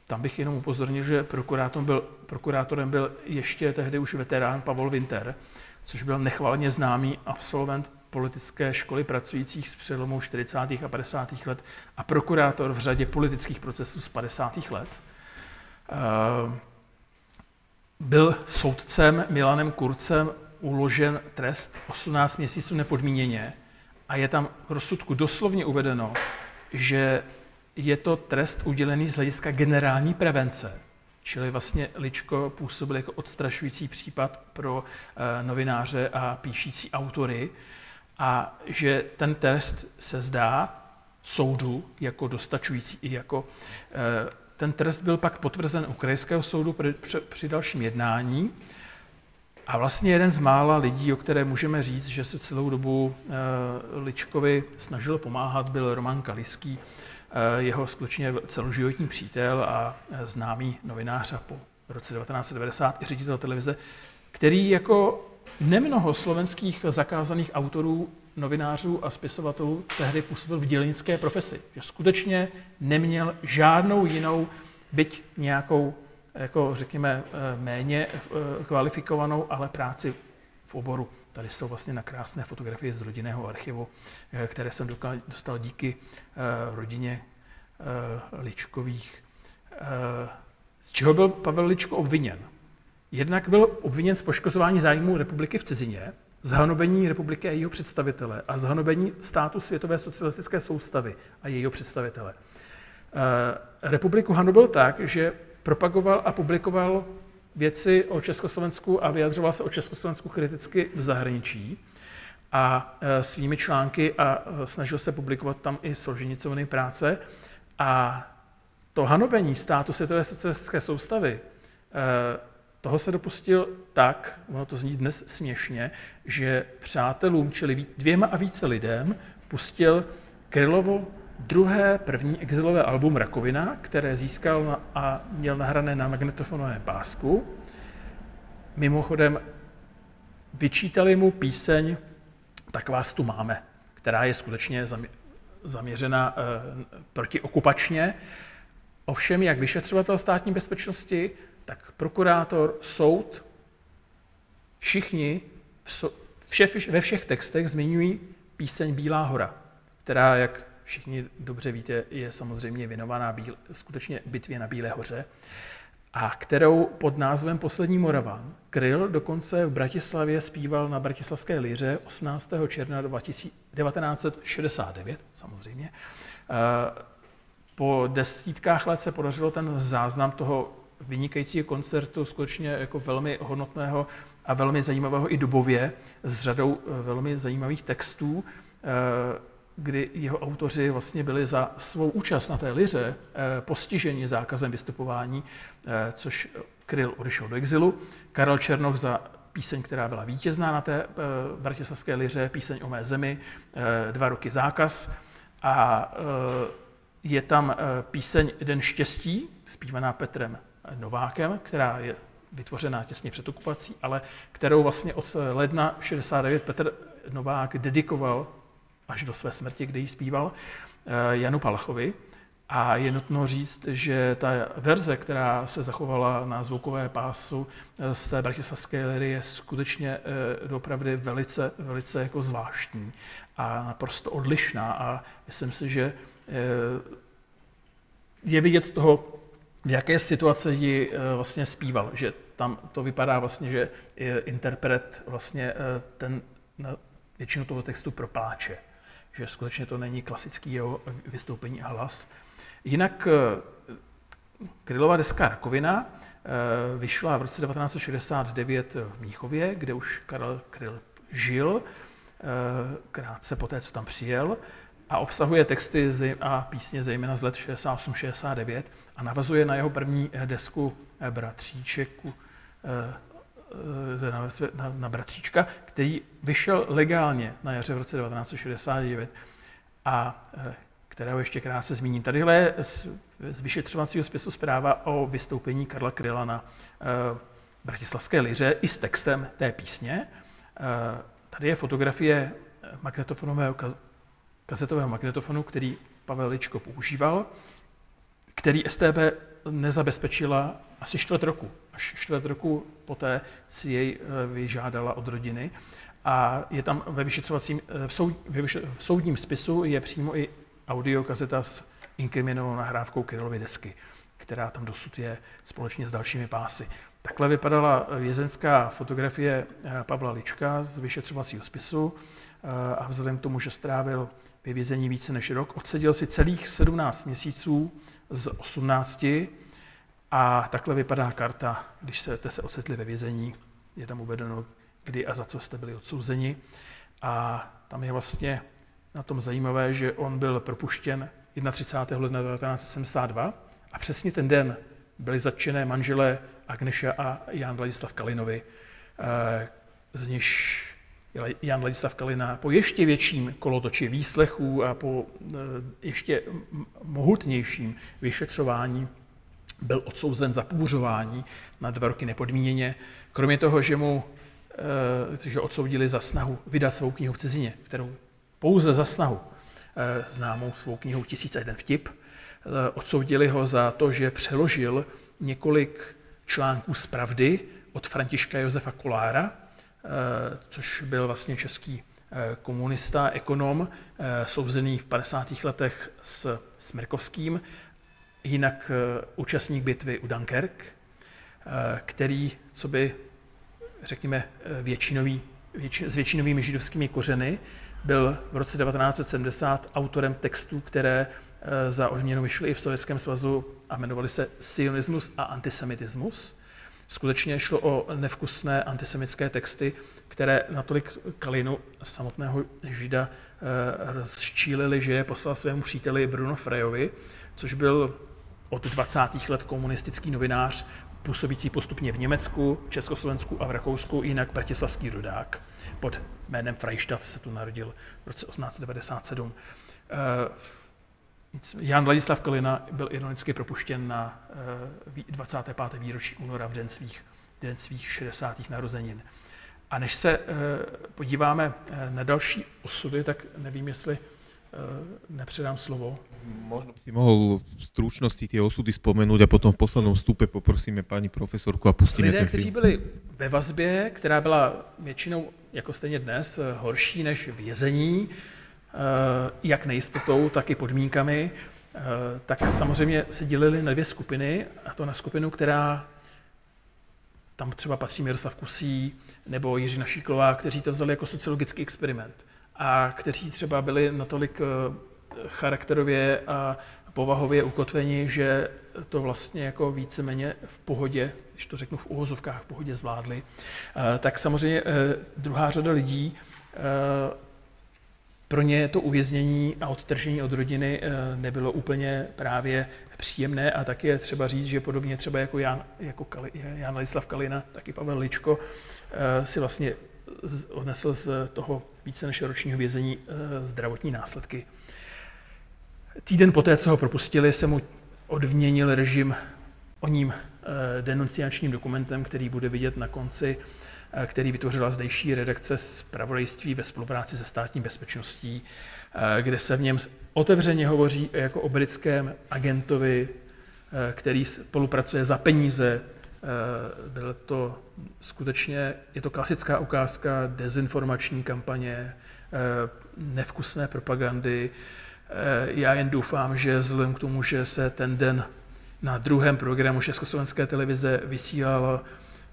Tam bych jenom upozornil, že prokurátorem byl, prokurátorem byl ještě tehdy už veterán Pavel Winter, což byl nechvalně známý absolvent politické školy pracujících z přelomu 40. a 50. let a prokurátor v řadě politických procesů z 50. let. Eh, byl soudcem Milanem Kurcem uložen trest 18 měsíců nepodmíněně a je tam v rozsudku doslovně uvedeno, že je to trest udělený z hlediska generální prevence. Čili vlastně Ličko působil jako odstrašující případ pro eh, novináře a píšící autory a že ten trest se zdá soudu jako dostačující i jako eh, ten trest byl pak potvrzen u krajského soudu při, při, při dalším jednání a vlastně jeden z mála lidí, o které můžeme říct, že se celou dobu e, Ličkovi snažil pomáhat, byl Roman Kaliský, jeho skutečně celoživotní přítel a e, známý novinář a po roce 1990 i ředitel televize, který jako nemnoho slovenských zakázaných autorů, novinářů a spisovatelů tehdy působil v dělnické profesi. Že skutečně neměl žádnou jinou, byť nějakou jako řekněme, eh, méně eh, kvalifikovanou, ale práci v oboru. Tady jsou vlastně na krásné fotografie z rodinného archivu, eh, které jsem dostal díky rodině Ličkových. Z čeho byl Pavel Ličko obviněn? Jednak byl obviněn z poškozování zájmu republiky v cizině, zhanobení republiky a jejího představitele a zhanobení státu světové socialistické soustavy a jejího představitele. Republiku hanobil tak, že propagoval a publikoval věci o Československu a vyjadřoval se o Československu kriticky v zahraničí a e, svými články a e, snažil se publikovat tam i Solženicovny práce. A to hanobení státu světové socialistické soustavy, e, toho se dopustil tak, ono to zní dnes směšně, že přátelům, čili dvěma a více lidem, pustil Krylovo druhé první exilové album Rakovina, které získal a měl nahrané na magnetofonovém pásku. Mimochodem vyčítali mu píseň Tak vás tu máme, která je skutečně zaměřena eh, protiokupačně. Ovšem, jak vyšetřovatel státní bezpečnosti, tak prokurátor, soud, všichni vše, ve všech textech zmiňují píseň Bílá hora, která, jak všichni dobře víte, je samozřejmě věnovaná bíl, skutečně bitvě na Bílé hoře, a kterou pod názvem Poslední Moravan Kryl dokonce v Bratislavě zpíval na Bratislavské liře 18. června 1969, samozřejmě. Po desítkách let se podařilo ten záznam toho vynikajícího koncertu, skutečně jako velmi hodnotného a velmi zajímavého i dobově, s řadou velmi zajímavých textů, kdy jeho autoři vlastně byli za svou účast na té liře eh, postiženi zákazem vystupování, eh, což Kryl odešel do exilu. Karel Černoch za píseň, která byla vítězná na té eh, bratislavské liře, píseň o mé zemi, dva roky zákaz. A je tam píseň Den štěstí, zpívaná Petrem Novákem, která je vytvořená těsně před okupací, ale kterou vlastně od ledna 69 Petr Novák dedikoval až do své smrti, kdy ji zpíval eh, Janu Palachovi. A je nutno říct, že ta verze, která se zachovala na zvukové pásu eh, z té bratislavské liry, je skutečně eh, opravdu velice, velice jako zvláštní a naprosto odlišná. A myslím si, že je vidět z toho, v jaké situaci ji vlastně zpíval, že tam to vypadá vlastně, že interpret vlastně ten většinu toho textu propáče že skutečně to není klasický jeho vystoupení a hlas. Jinak eh, Krylova deska Rakovina eh, vyšla v roce 1969 v Míchově, kde už Karel Kryl žil, eh, krátce po té, co tam přijel, a obsahuje texty a písně zejména z let 68-69 a navazuje na jeho první desku Bratříčeku, na, na, na bratříčka, který vyšel legálně na jaře v roce 1969 a eh, kterého ještě krátce zmíním. Tadyhle je z, z vyšetřovacího spisu zpráva o vystoupení Karla Kryla na uh, Bratislavské liře i s textem té písně. Uh, tady je fotografie magnetofonového, kazetového magnetofonu, který Pavel Ličko používal který STB nezabezpečila asi čtvrt roku. Až čtvrt roku poté si jej eh, vyžádala od rodiny. A je tam ve vyšetřovacím, v, soud, v soudním spisu je přímo i audiokazeta s inkriminovanou nahrávkou Krylovy desky, která tam dosud je společně s dalšími pásy. Takhle vypadala vězenská fotografie eh, Pavla Lička z vyšetřovacího spisu eh, a vzhledem k tomu, že strávil ve vězení více než rok, odseděl si celých 17 měsíců z 18 a takhle vypadá karta, když jste se ocitli ve vězení, je tam uvedeno, kdy a za co jste byli odsouzeni. A tam je vlastně na tom zajímavé, že on byl propuštěn 31. ledna 1972 a přesně ten den byli zatčené manželé Agneša a Jan Ladislav Kalinovi, eh, z nichž Jan Ladislav Kalina po ještě větším kolotoči výslechů a po eh, ještě mohutnějším vyšetřování byl odsouzen za půřování na dva roky nepodmíněně. Kromě toho, že mu eh, že odsoudili za snahu vydat svou knihu v cizině, kterou pouze za snahu, známou svou knihu Tisíc a jeden vtip, odsoudili ho za to, že přeložil několik článků z Pravdy od Františka Josefa Kolára, eh, což byl vlastně český eh, komunista, ekonom, eh, souzený v 50. letech s Smrkovským, jinak účastník bitvy u Dunkirk, který, co by, řekněme, většinový, větši, s většinovými židovskými kořeny, byl v roce 1970 autorem textů, které Eh, za odměnu vyšly i v Sovětském svazu a jmenovali se Sionismus a antisemitismus. Skutečně šlo o nevkusné antisemické texty, které natolik Kalinu, samotného žida, eh, rozčílili, že je poslal svému příteli Bruno Frejovi, což byl od 20. let komunistický novinář, působící postupně v Německu, Československu a v Rakousku, jinak bratislavský rodák. Pod jménem Freistadt se tu narodil v roce 1897. Jan Ladislav Kalina byl ironicky propuštěn na 25. Eh, výročí února v den svých, den svých 60. narozenin. A než se eh, podíváme eh, na další osudy, tak nevím, jestli nepředám slovo. Možno by si mohl v stručnosti ty osudy vzpomenout a potom v posledním stupe poprosíme paní profesorku a pustíme Lidé, ten film. kteří byli ve vazbě, která byla většinou, jako stejně dnes, horší než vězení, Eh, jak nejistotou, tak i podmínkami, eh, tak samozřejmě se dělili na dvě skupiny, a to na skupinu, která tam třeba patří Miroslav Kusí nebo Jiří Našíková, kteří to vzali jako sociologický experiment a kteří třeba byli natolik eh, charakterově a povahově ukotveni, že to vlastně jako víceméně v pohodě, když to řeknu v uvozovkách, v pohodě zvládli. Tak samozřejmě druhá řada lidí pro ně to uvěznění a odtržení od rodiny eh, nebylo úplně právě příjemné a taky je třeba říct, že podobně třeba jako Jan, jako Kali, Jan Ladislav Kalina, tak i Pavel Ličko eh, si vlastně odnesl z toho více než ročního vězení eh, zdravotní následky. Týden poté, co ho propustili, se mu odměnil režim o ním denunciačním dokumentem, který bude vidět na konci Eh, který vytvořila zdejší redakce z pravodejství ve spolupráci se státní bezpečností, eh, kde se v něm otevřeně hovoří jako o britském agentovi, eh, který spolupracuje za peníze. Bylo to skutečně, je to klasická ukázka dezinformační kampaně, nevkusné propagandy. Já jen doufám, že vzhledem k tomu, že se ten den na druhém programu Československé televize vysílalo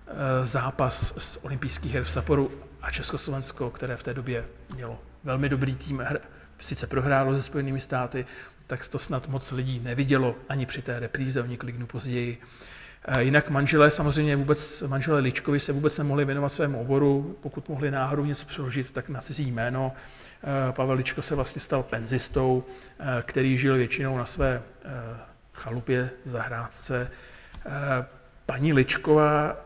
Eh, zápas z olympijských her v Saporu a Československo, které v té době mělo velmi dobrý tým, sice prohrálo se Spojenými státy, tak to snad moc lidí nevidělo ani při té repríze o několik dnů později. Eh, jinak manželé samozřejmě vůbec, manželé Ličkovi se vůbec nemohli věnovat svému oboru, pokud mohli náhodou něco přeložit, tak na cizí jméno. Eh, Pavel Ličko se vlastně stal penzistou, který žil většinou na své chalupě, zahrádce. Paní Ličková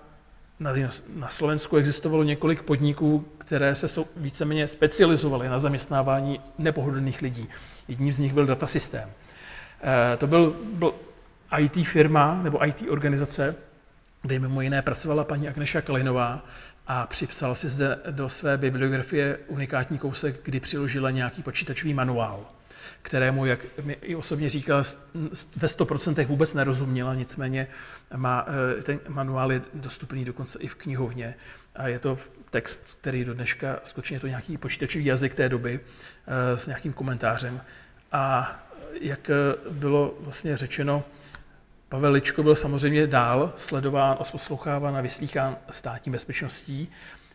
na, Slovensku existovalo několik podniků, které se víceméně specializovaly na zaměstnávání nepohodlných lidí. Jedním z nich byl datasystém. To byl, byl IT firma nebo IT organizace, kde mimo jiné pracovala paní Agneša Kalinová a připsala si zde do své bibliografie unikátní kousek, kdy přiložila nějaký počítačový manuál. kterému, jak mi i osobně říkal, ve 100% vůbec nerozuměla, nicméně má, eh, ten manuál je dostupný dokonce i v knihovně. A je to text, který do dneška skutečně to nějaký počítačový jazyk té doby eh, s nějakým komentářem. A jak bylo vlastně řečeno, Pavel Ličko byl samozřejmě dál sledován a posloucháván a vyslýchán státní bezpečností.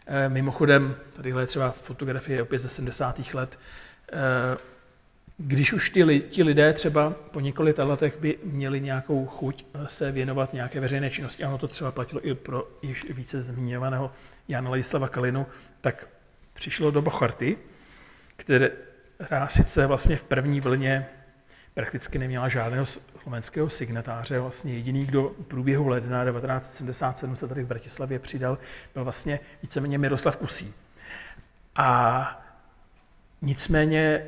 Eh, mimochodem, tady je třeba fotografie opět ze 70. let, eh, když už ty, ti lidé třeba po několika letech by měli nějakou chuť eh, se věnovat nějaké veřejné činnosti, ano, to třeba platilo i pro již více zmiňovaného Jana Ladislava Kalinu, tak přišlo do Bocharty, která sice vlastně v první vlně prakticky neměla žádného slovenského signatáře. Vlastně jediný, kdo v průběhu ledna 1977 se tady v Bratislavě přidal, byl vlastně víceméně Miroslav Kusí. A nicméně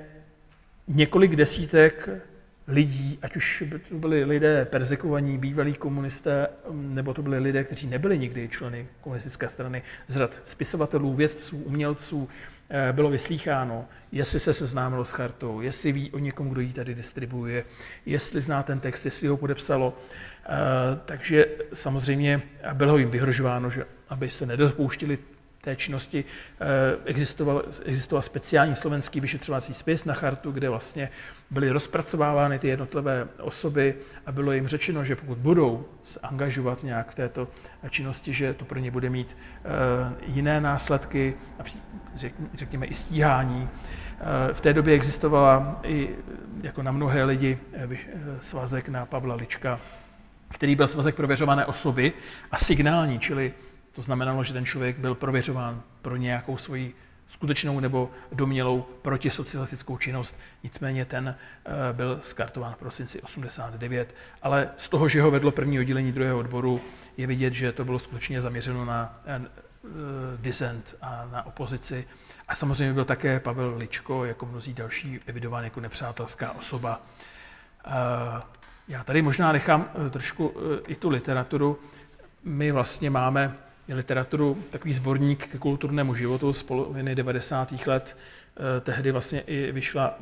několik desítek lidí, ať už to byli lidé perzekovaní, bývalí komunisté, nebo to byli lidé, kteří nebyli nikdy členy komunistické strany, z rad spisovatelů, vědců, umělců, bylo vyslýcháno, jestli se seznámilo s chartou, jestli ví o někom, kdo ji tady distribuuje, jestli zná ten text, jestli ho podepsalo. Eh, takže samozřejmě bylo jim vyhrožováno, že aby se nedopouštili té činnosti eh, existoval, existoval speciální slovenský vyšetřovací spis na chartu, kde vlastně byly rozpracovávány ty jednotlivé osoby a bylo jim řečeno, že pokud budou se angažovat nějak v této činnosti, že to pro ně bude mít eh, jiné následky, řekněme i stíhání. Eh, v té době existovala i jako na mnohé lidi svazek na Pavla Lička, který byl svazek prověřované osoby a signální, čili to znamenalo, že ten člověk byl prověřován pro nějakou svoji skutečnou nebo domělou protisocialistickou činnost. Nicméně ten eh, byl skartován v prosinci 89, ale z toho, že ho vedlo první oddělení druhého odboru, je vidět, že to bylo skutečně zaměřeno na eh, dissent a na opozici. A samozřejmě byl také Pavel Ličko, jako mnozí další, evidován jako nepřátelská osoba. Eh, já tady možná nechám trošku i tu literaturu. My vlastně máme literaturu, takový sborník ke kulturnému životu z poloviny 90. let. Eh, tehdy vlastně i vyšla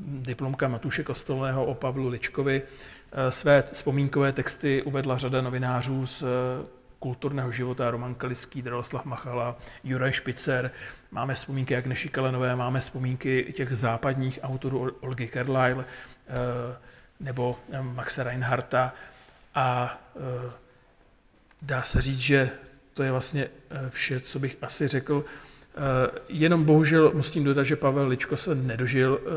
diplomka Matuše Kostolného o Pavlu Ličkovi. Eh, své vzpomínkové texty uvedla řada novinářů z eh, kulturného života, Roman Kaliský, Drahoslav Machala, Juraj Špicer. Máme vzpomínky Agneši Kalenové, máme vzpomínky těch západních autorů Olgy Kerlyle nebo Maxe Reinharta. A dá se říct, že to je vlastně eh, vše, co bych asi řekl. Eh, jenom bohužel musím dodat, že Pavel Ličko se nedožil eh,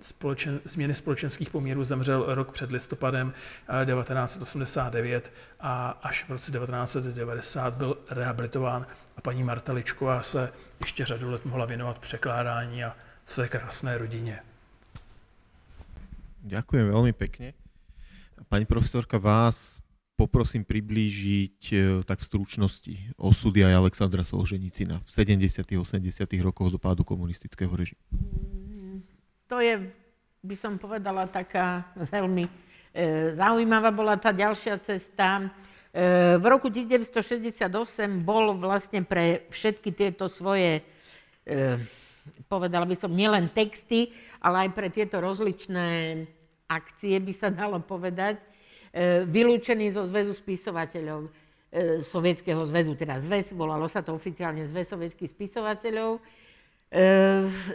společen, změny společenských poměrů, zemřel rok před listopadem 1989 a až v roce 1990 byl rehabilitován a paní Marta Ličková se ještě řadu let mohla věnovat překládání a své krásné rodině. Děkuji velmi pěkně. Paní profesorka, vás poprosím priblížiť e, tak v stručnosti osudy aj Alexandra Solženicina v 70. 80. rokoch dopádu komunistického režimu. To je, by som povedala, taká veľmi e, zaujímavá bola tá ďalšia cesta. E, v roku 1968 bol vlastne pre všetky tieto svoje, povedala by som, nielen texty, ale aj pre tieto rozličné akcie, by sa dalo povedať, vylúčený zo zväzu spisovateľov e, Sovietskeho zväzu, teda zväz, volalo sa to oficiálne zväz sovietských spisovateľov. E,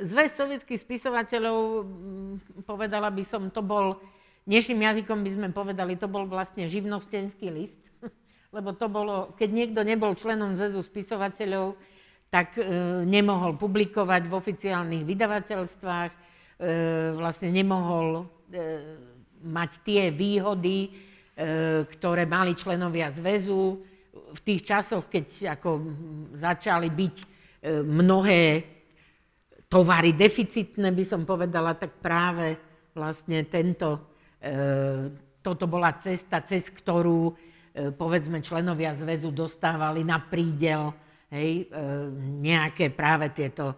zväz sovietských spisovateľov, povedala by som, to bol, dnešným jazykom by sme povedali, to bol vlastne živnostenský list, lebo to bolo, keď niekto nebol členom zväzu spisovateľov, tak nemohol publikovať v oficiálnych vydavateľstvách, vlastne nemohol mať tie výhody, ktoré mali členovia zväzu v tých časoch, keď ako začali byť e, mnohé tovary deficitné, by som povedala, tak práve vlastne tento, e, toto bola cesta, cez ktorú povedzme členovia zväzu dostávali na prídel hej, nejaké práve tieto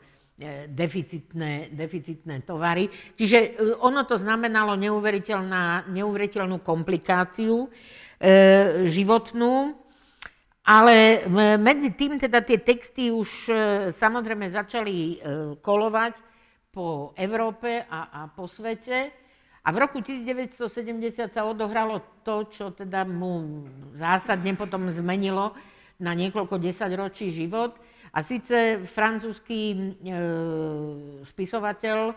deficitné, deficitné tovary. Čiže e, ono to znamenalo neuveriteľnú komplikáciu e, životnú, ale medzi tým teda tie texty už samozrejme začali kolovať po Európe a, a po svete. A v roku 1970 sa odohralo to, čo teda mu zásadne potom zmenilo na niekoľko desaťročí život. A síce francúzsky e, spisovateľ e,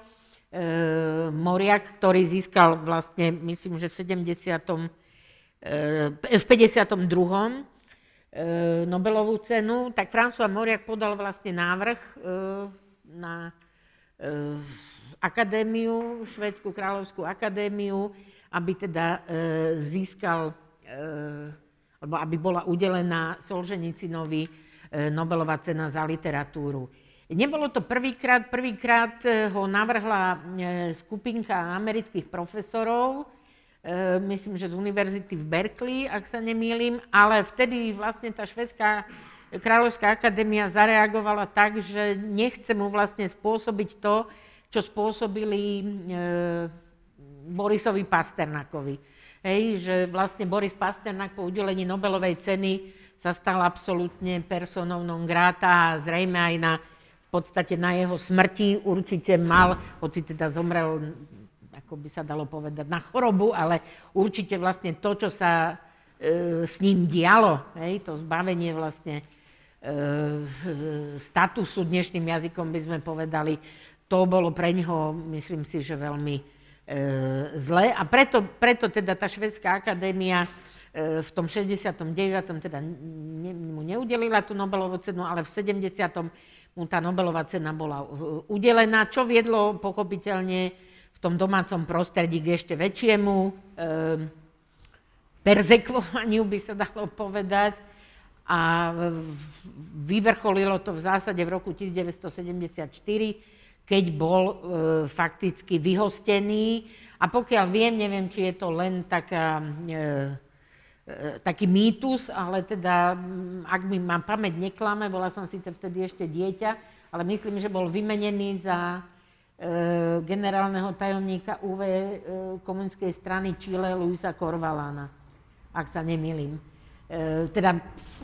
Moriak, ktorý získal vlastne, myslím, že v 70. E, v 52. E, Nobelovú cenu, tak François Moriak podal vlastne návrh na akadémiu, Švedskú kráľovskú akadémiu, aby teda získal, alebo aby bola udelená Solženicinovi Nobelová cena za literatúru. Nebolo to prvýkrát, prvýkrát ho navrhla skupinka amerických profesorov, E, myslím, že z univerzity v Berkeley, ak sa nemýlim, ale vtedy vlastne tá švedská kráľovská akadémia zareagovala tak, že nechce mu vlastne spôsobiť to, čo spôsobili Borisovi Pasternakovi. Hej, že vlastne Boris Pasternak po udelení Nobelovej ceny sa stal absolútne personou non grata a zrejme aj na, v podstate na jeho smrti určite mal, hoci teda zomrel ako by sa dalo povedať, na chorobu, ale určite vlastne to, čo sa e, s ním dialo, hej, to zbavenie vlastne e, statusu, dnešným jazykom by sme povedali, to bolo pre neho, myslím si, že veľmi e, zlé. A preto, preto teda tá Švedská akadémia v tom 69. teda mu neudelila tú Nobelovú cenu, ale v 70. mu tá Nobelová cena bola e, udelená, čo viedlo pochopiteľne tom domácom prostredí k ešte väčšiemu e, perzekvovaniu, by sa dalo povedať. A vyvrcholilo to v zásade v roku 1974, keď bol e, fakticky vyhostený. A pokiaľ viem, neviem, či je to len taká, taký mýtus, ale teda, ak mi ma pamäť neklame, bola som síce vtedy ešte dieťa, ale myslím, že bol vymenený za E, generálneho tajomníka UV e, komunistickej strany Chile Luisa Korvalana, ak sa nemýlim. E, teda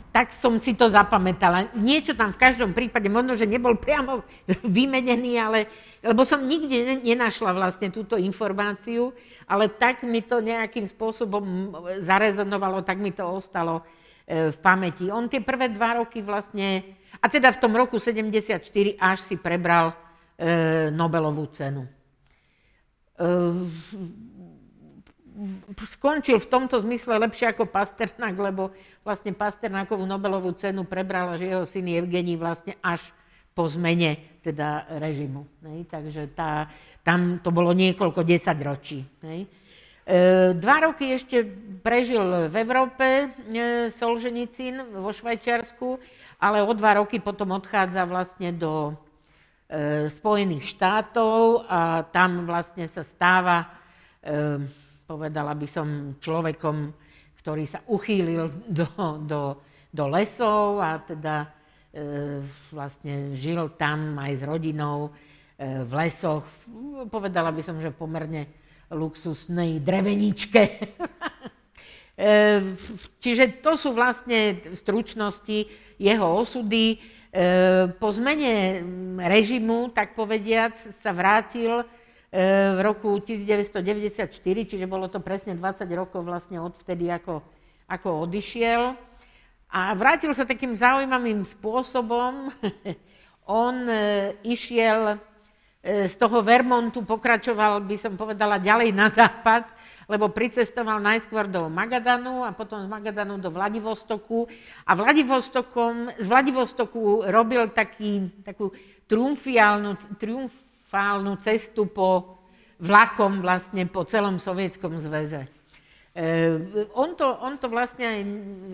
tak som si to zapamätala. Niečo tam v každom prípade, možno, že nebol priamo vymenený, ale, lebo som nikde nenašla vlastne túto informáciu, ale tak mi to nejakým spôsobom zarezonovalo, tak mi to ostalo v pamäti. On tie prvé dva roky vlastne, a teda v tom roku 74 až si prebral E, Nobelovú cenu. E, skončil v tomto zmysle lepšie ako Pasternák, lebo vlastne Pasternákovú Nobelovú cenu prebrala, že jeho syn Evgení vlastne až po zmene teda režimu. Nej? Takže tá, tam to bolo niekoľko desaťročí. Nej? E, dva roky ešte prežil v Európe Solženicín vo Švajčiarsku, ale o dva roky potom odchádza vlastne do E, Spojených štátov a tam vlastne sa stáva, e, povedala by som, človekom, ktorý sa uchýlil do, do, do lesov a teda vlastne žil tam aj s rodinou v lesoch. Povedala by som, že pomerne luxusnej dreveničke. Čiže to sú vlastne v stručnosti jeho osudy. Po zmene režimu, tak povediac, sa vrátil v roku 1994, čiže bolo to presne 20 rokov vlastne odvtedy, ako, ako odišiel. A vrátil sa takým zaujímavým spôsobom. On e, išiel z toho Vermontu, pokračoval, by som povedala, ďalej na západ lebo pricestoval najskôr do Magadanu a potom z Magadanu do Vladivostoku. A Vladivostokom, z Vladivostoku robil taký, takú triumfiálnu, triumfálnu cestu po vlakom vlastne po celom Sovietskom zväze. E, on, to, on to vlastne aj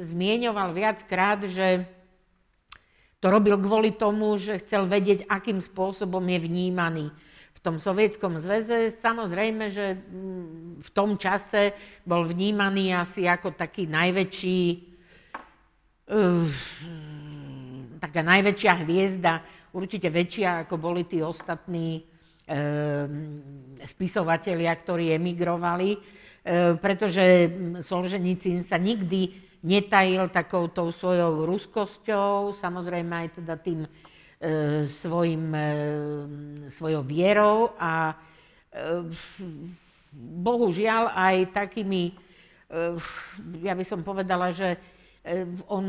zmieňoval viackrát, že to robil kvôli tomu, že chcel vedieť, akým spôsobom je vnímaný tom sovietskom zväze. Samozrejme, že mm, v tom čase bol vnímaný asi ako taký najväčší, uh, taká najväčšia hviezda, určite väčšia, ako boli tí ostatní uh, spisovatelia, ktorí emigrovali, pretože Solženicín sa nikdy netajil takouto svojou ruskosťou, samozrejme aj teda tým svojim, svojou vierou a bohužiaľ aj takými, ja by som povedala, že on,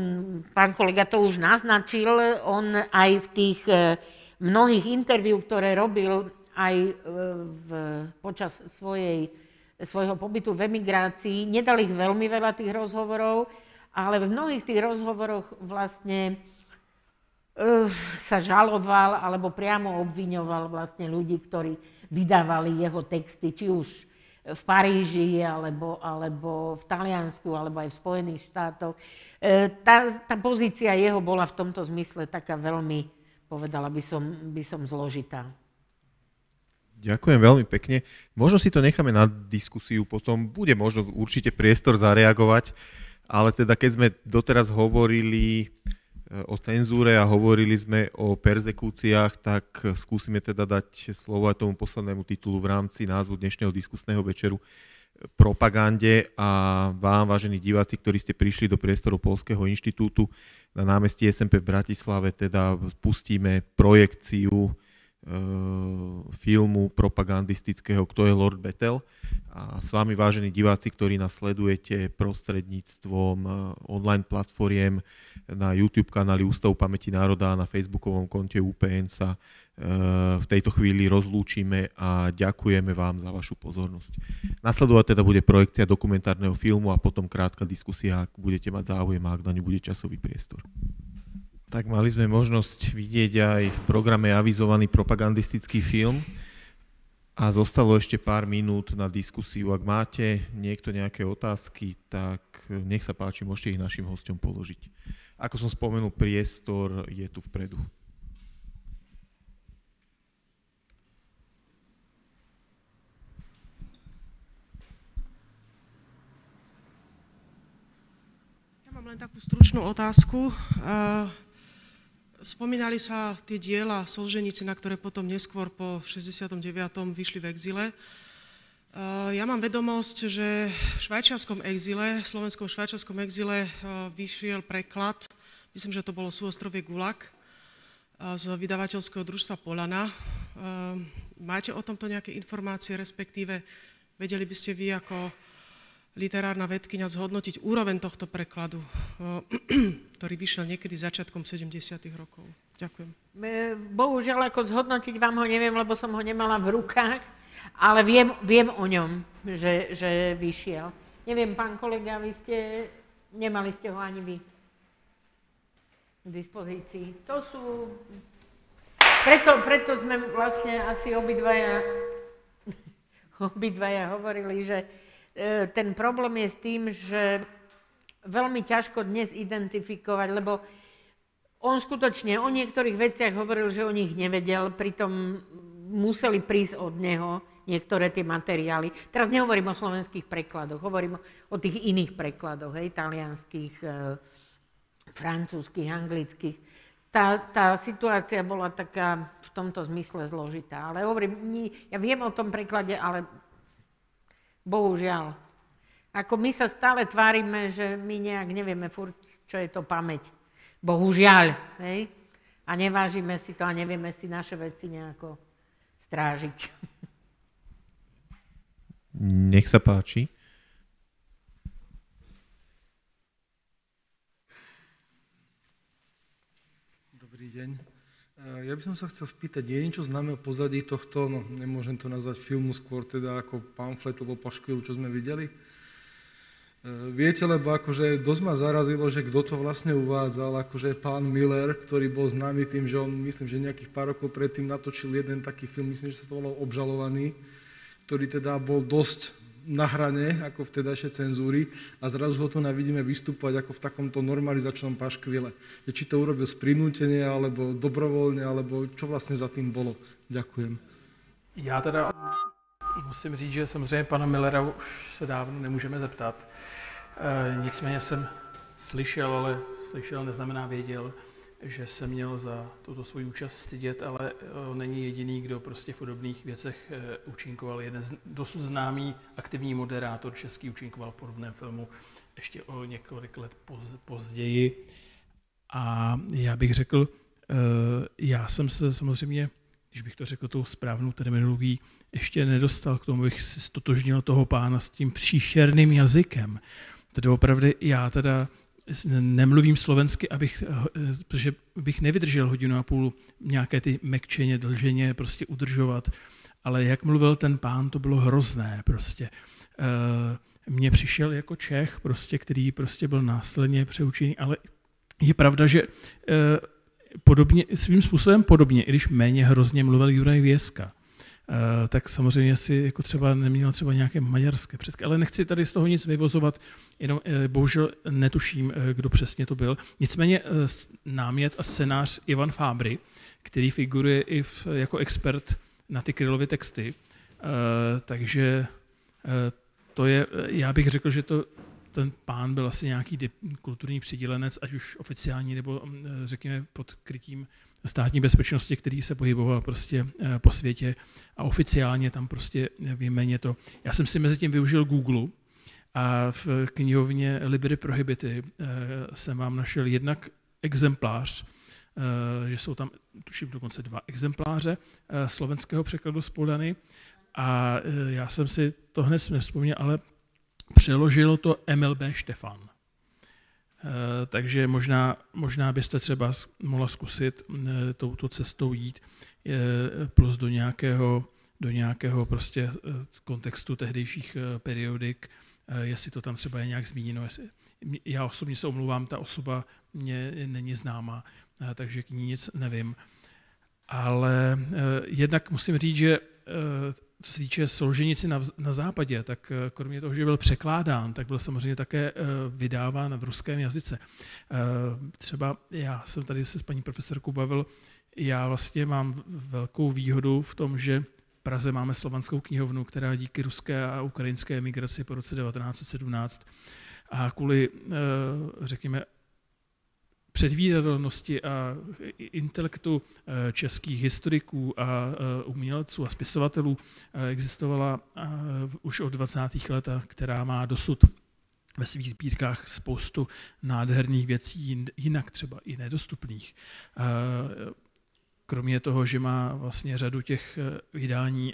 pán kolega to už naznačil, on aj v tých mnohých interviú, ktoré robil aj v, počas svojej, svojho pobytu v emigrácii, nedal ich veľmi veľa tých rozhovorov, ale v mnohých tých rozhovoroch vlastne uh, sa žaloval alebo priamo obviňoval vlastne ľudí, ktorí vydávali jeho texty, či už v Paríži, alebo, alebo v Taliansku, alebo aj v Spojených štátoch. E, tá, tá pozícia jeho bola v tomto zmysle taká veľmi, povedala by som, by som zložitá. Ďakujem veľmi pekne. Možno si to necháme na diskusiu, potom bude možno určite priestor zareagovať. Ale teda keď sme doteraz hovorili eh, o cenzúre a hovorili sme o perzekúciách, tak skúsime teda dať slovo aj tomu poslednému titulu v rámci názvu dnešného diskusného večeru eh, propagande a vám, vážení diváci, ktorí ste prišli do priestoru Polského inštitútu na námestí SMP v Bratislave, teda pustíme projekciu filmu propagandistického Kto je Lord Betel. A s vami, vážení diváci, ktorí nás sledujete prostredníctvom eh, online platformiem na YouTube kanáli Ústavu pamäti národa a na facebookovom konte UPN sa eh, v tejto chvíli rozlúčime a ďakujeme vám za vašu pozornosť. Nasledovať teda bude projekcia dokumentárneho filmu a potom krátka diskusia, ak budete mať záujem a ak na ňu bude časový priestor. Tak mali sme možnosť vidieť aj v programe avizovaný propagandistický film a zostalo ešte pár minút na diskusiu. Ak máte niekto nejaké otázky, tak nech sa páči, môžete ich našim hostom položiť. Ako som spomenul, priestor je tu vpredu. Ja mám len takú stručnú otázku. Uh, Spomínali sa tie diela Solženice, na ktoré potom neskôr po 69. vyšli v exile. Ja mám vedomosť, že v švajčiarskom exile, v slovenskom švajčiarskom exile vyšiel preklad, myslím, že to bolo súostrovie Gulag, z vydavateľského družstva Polana. Máte o tomto nejaké informácie, respektíve vedeli by ste vy ako literárna vedkynia zhodnotiť úroveň tohto prekladu, ktorý vyšiel niekedy začiatkom 70. rokov. Ďakujem. Bohužiaľ, ako zhodnotiť vám ho neviem, lebo som ho nemala v rukách, ale viem, viem o ňom, že, že vyšiel. Neviem, pán kolega, vy ste, nemali ste ho ani vy k dispozícii. To sú... Preto, preto sme vlastne asi obidvaja, obidvaja hovorili, že ten problém je s tým, že veľmi ťažko dnes identifikovať, lebo on skutočne o niektorých veciach hovoril, že o nich nevedel, pritom museli prísť od neho niektoré tie materiály. Teraz nehovorím o slovenských prekladoch, hovorím o tých iných prekladoch, hej, e, francúzských, anglických. Tá, tá situácia bola taká v tomto zmysle zložitá. Ale hovorím, ja viem o tom preklade, ale Bohužiaľ. Ako my sa stále tvárime, že my nejak nevieme furt, čo je to pamäť. Bohužiaľ. Hej? A nevážime si to a nevieme si naše veci nejako strážiť. Nech sa páči. Dobrý deň. Ja by som sa chcel spýtať, je niečo známe o pozadí tohto, no nemôžem to nazvať filmu, skôr teda ako pamflet alebo paškvilu, čo sme videli? E, viete, lebo akože dosť ma zarazilo, že kto to vlastne uvádzal, akože pán Miller, ktorý bol známy tým, že on, myslím, že nejakých pár rokov predtým natočil jeden taký film, myslím, že sa to volal Obžalovaný, ktorý teda bol dosť na hrane ako vtedajšej cenzúry a zrazu ho tu vidíme vystúpať ako v takomto normalizačnom paškvile. Či to urobil z alebo dobrovoľne, alebo čo vlastne za tým bolo. Ďakujem. Já teda musím říct, že samozřejmě pana Millera už se dávno nemůžeme zeptat. E, nicméně jsem slyšel, ale slyšel neznamená věděl, že se měl za tuto svou účast stydět, ale eh, není jediný, kdo prostě v podobných věcech eh, účinkoval. Jeden z, dosud známý aktivní moderátor český účinkoval v podobném filmu ještě o několik let poz, později. A já bych řekl, já jsem se samozřejmě, když bych to řekl tou správnou terminologií, ještě nedostal k tomu, abych si stotožnil toho pána s tím příšerným jazykem. Tedy opravdu já teda nemluvím slovensky, abych, protože bych nevydržel hodinu a půl nějaké ty mekčeně, dlženě prostě udržovat, ale jak mluvil ten pán, to bylo hrozné prostě. Eh, mně přišel jako Čech, prostě, který prostě byl následně přeučený, ale je pravda, že eh, podobně, svým způsobem podobně, i když méně hrozně mluvil Juraj Věska. Uh, tak samozřejmě si jako třeba neměl třeba nějaké maďarské předky. Ale nechci tady z toho nic vyvozovat, jenom uh, bohužel netuším, uh, kdo přesně to byl. Nicméně námět a scénář Ivan Fábry, který figuruje i v, jako expert na ty Krylovy texty, takže to je, já bych řekl, že to, ten pán byl asi nějaký kulturní přidělenec, ať už oficiální nebo řekněme pod krytím státní bezpečnosti, který se pohyboval prostě eh, po světě a oficiálně tam prostě výjmeně to. Já jsem si mezi tím využil Google a v knihovně Liberty Prohibity eh, jsem vám našel jednak exemplář, eh, že jsou tam, tuším dokonce dva exempláře slovenského překladu z a já jsem si to hned nevzpomněl, ale přeložil to MLB Štefan. Eh, takže možná, možná byste třeba mohla zkusit eh, touto cestou jít eh, plus do nějakého, do nějakého prostě kontextu tehdejších periodik, jestli to tam třeba je nějak zmíněno. Jestli, já osobně se omlouvám, ta osoba mě není známa, takže k ní nic nevím. Ale jednak musím říct, že co se týče Solženici na, na západě, tak eh, kromě toho, že byl překládán, tak byl samozřejmě také eh, vydáván v ruském jazyce. Eh, třeba já jsem tady se s paní profesorkou bavil, já vlastně mám velkou výhodu v tom, že v Praze máme slovanskou knihovnu, která díky ruské a ukrajinské emigraci po roce 1917 a kvůli, řekněme, předvídatelnosti a intelektu eh, českých historiků a eh, umělců a spisovatelů eh, existovala už od 20. let, která má dosud ve svých sbírkách spoustu nádherných věcí, jinak třeba i nedostupných. Kromě toho, že má vlastně řadu těch vydání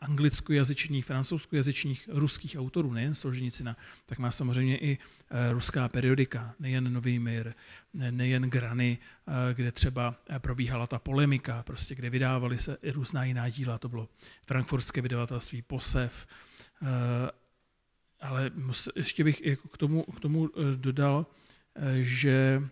anglickojazyčných, francouzskojazyčných, ruských autorů, nejen Solženicina, tak má samozřejmě i eh, ruská periodika, nejen Nový mír, nejen Grany, eh, kde třeba eh, probíhala ta polemika, prostě kde vydávaly se i různá jiná díla, to bylo frankfurtské vydavatelství Posev, ale ještě bych jako k tomu, k tomu dodal, že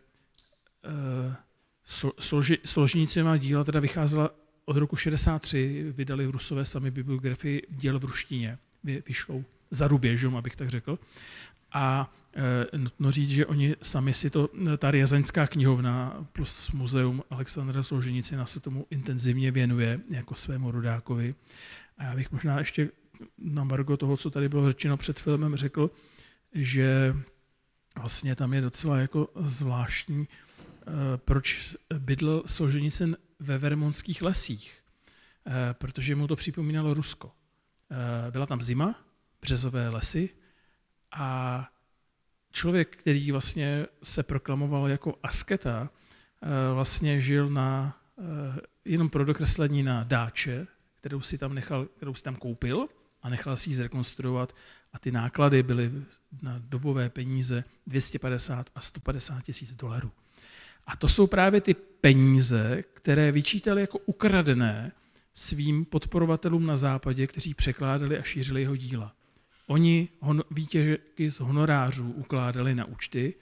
Solženicina díla teda vycházela od roku 63 vydali Rusové sami bibliografii děl v ruštině. Vyšlou za ruběžem, abych tak řekl. A e, nutno říct, že oni sami si to, ta Riazaňská knihovna plus muzeum Alexandra Solženicina se tomu intenzivně věnuje jako svému rodákovi. A já bych možná ještě na margo toho, co tady bylo řečeno před filmem, řekl, že vlastně tam je docela jako zvláštní, e, proč bydlel Solženicin ve vermonských lesích, eh, protože mu to připomínalo Rusko. Eh, byla tam zima, březové lesy a člověk, který vlastně se proklamoval jako asketa, eh, vlastně žil na, jenom pro dokreslení na dáče, kterou si tam, nechal, kterou si tam koupil a nechal si ji zrekonstruovat a ty náklady byly na dobové peníze 250 a 150 tisíc dolarů. A to jsou právě ty peníze, které vyčítali jako ukradené svým podporovatelům na západě, kteří překládali a šířili jeho díla. Oni hon, výtěžky z honorářů ukládali na účty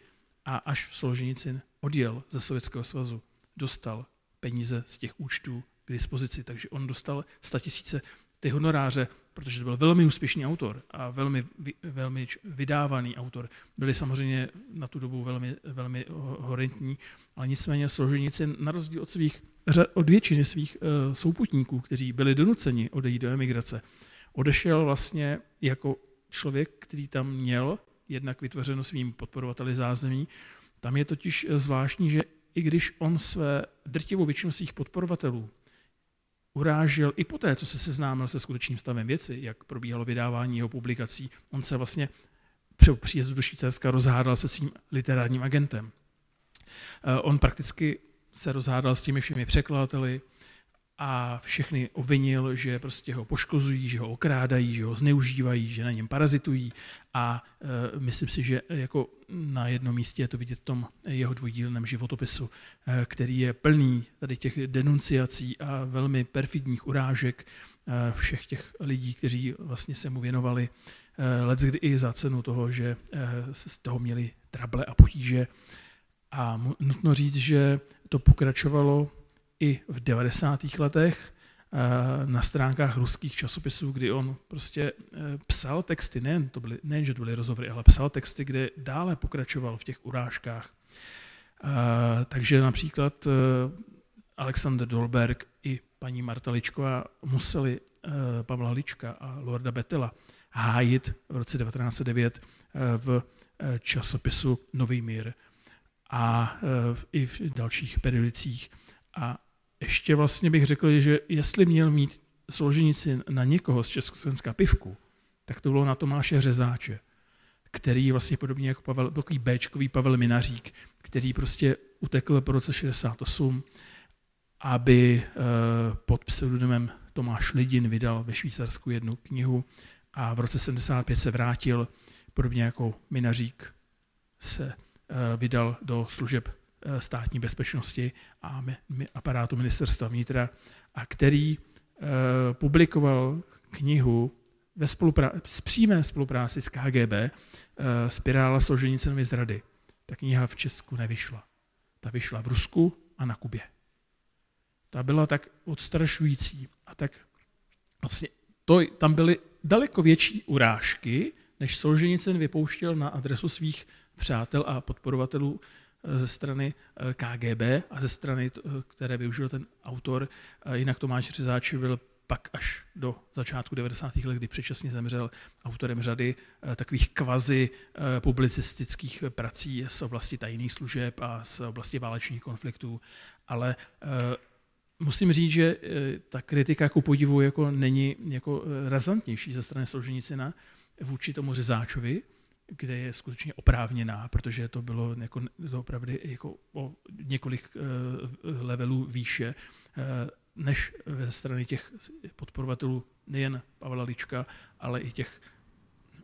a až Solženicin odjel ze Sovětského svazu, dostal peníze z těch účtů k dispozici, takže on dostal 100 tisíce ty honoráře, protože to byl velmi úspěšný autor a velmi, velmi vydávaný autor. Byli samozřejmě na tu dobu velmi, velmi horentní, ale nicméně Solženici na rozdíl od, svých, od většiny svých uh, souputníků, kteří byli donuceni odejít do emigrace, odešel vlastně jako člověk, který tam měl jednak vytvořeno svým podporovateli zázemí. Tam je totiž zvláštní, že i když on své drtivou většinu svých podporovatelů urážel i poté, co se seznámil se skutečným stavem věci, jak probíhalo vydávání jeho publikací. On se vlastně při příjezdu do Švýcarska rozhádal se svým literárním agentem. Eh, on prakticky se rozhádal s těmi všemi překladateli a všechny obvinil, že prostě ho poškozují, že ho okrádají, že ho zneužívají, že na něm parazitují a e, myslím si, že jako na jednom místě je to vidět v tom jeho dvojdílném životopisu, e, který je plný tady těch denunciací a velmi perfidních urážek e, všech těch lidí, kteří vlastně se mu věnovali, e, let i za cenu toho, že e, z toho měli trable a potíže. A nutno říct, že to pokračovalo i v 90. letech eh, na stránkách ruských časopisů, kdy on prostě eh, psal texty, nejen, to byly, nejen že to byly rozhovory, ale psal texty, kde dále pokračoval v těch urážkách. Eh, takže například Alexander Dolberg i paní Marta Ličková museli Pavla Lička a Lorda Betela hájit v roce 1909 v časopisu Nový mír a i v dalších periodicích. A ještě vlastně bych řekl, že jestli měl mít složenici na někoho z Československa pivku, tak to bylo na Tomáše Řezáče, který vlastně podobně jako Pavel, takový Bčkový Pavel Minařík, který prostě utekl po roce 68, aby eh, pod pseudonymem Tomáš Lidin vydal ve Švýcarsku jednu knihu a v roce 75 se vrátil, podobně jako Minařík se vydal do služeb Eh, státní bezpečnosti a aparátu ministerstva vnitra, a který eh, publikoval knihu ve spolupra- s přímé spolupráci s KGB eh, Spirála Solženicinovi zrady. Ta kniha v Česku nevyšla. Ta vyšla v Rusku a na Kubě. Ta byla tak odstrašující a tak vlastně to, tam byly daleko větší urážky, než Solženicin vypouštěl na adresu svých přátel a podporovatelů ze strany eh, KGB a ze strany, eh, které využil ten autor. Eh, jinak Tomáš Řezáč byl pak až do začátku 90. let, kdy předčasně zemřel autorem řady takových kvazi publicistických prací z oblasti tajných služeb a z oblasti válečných konfliktů. Ale musím říct, že ta kritika ku podivu jako není jako razantnější ze strany Solženicina vůči tomu Řezáčovi, kde je skutečně oprávněná, protože to bylo jako, to opravdu jako o několik uh, levelů výše, uh, než ze strany těch podporovatelů nejen Pavla Lička, ale i těch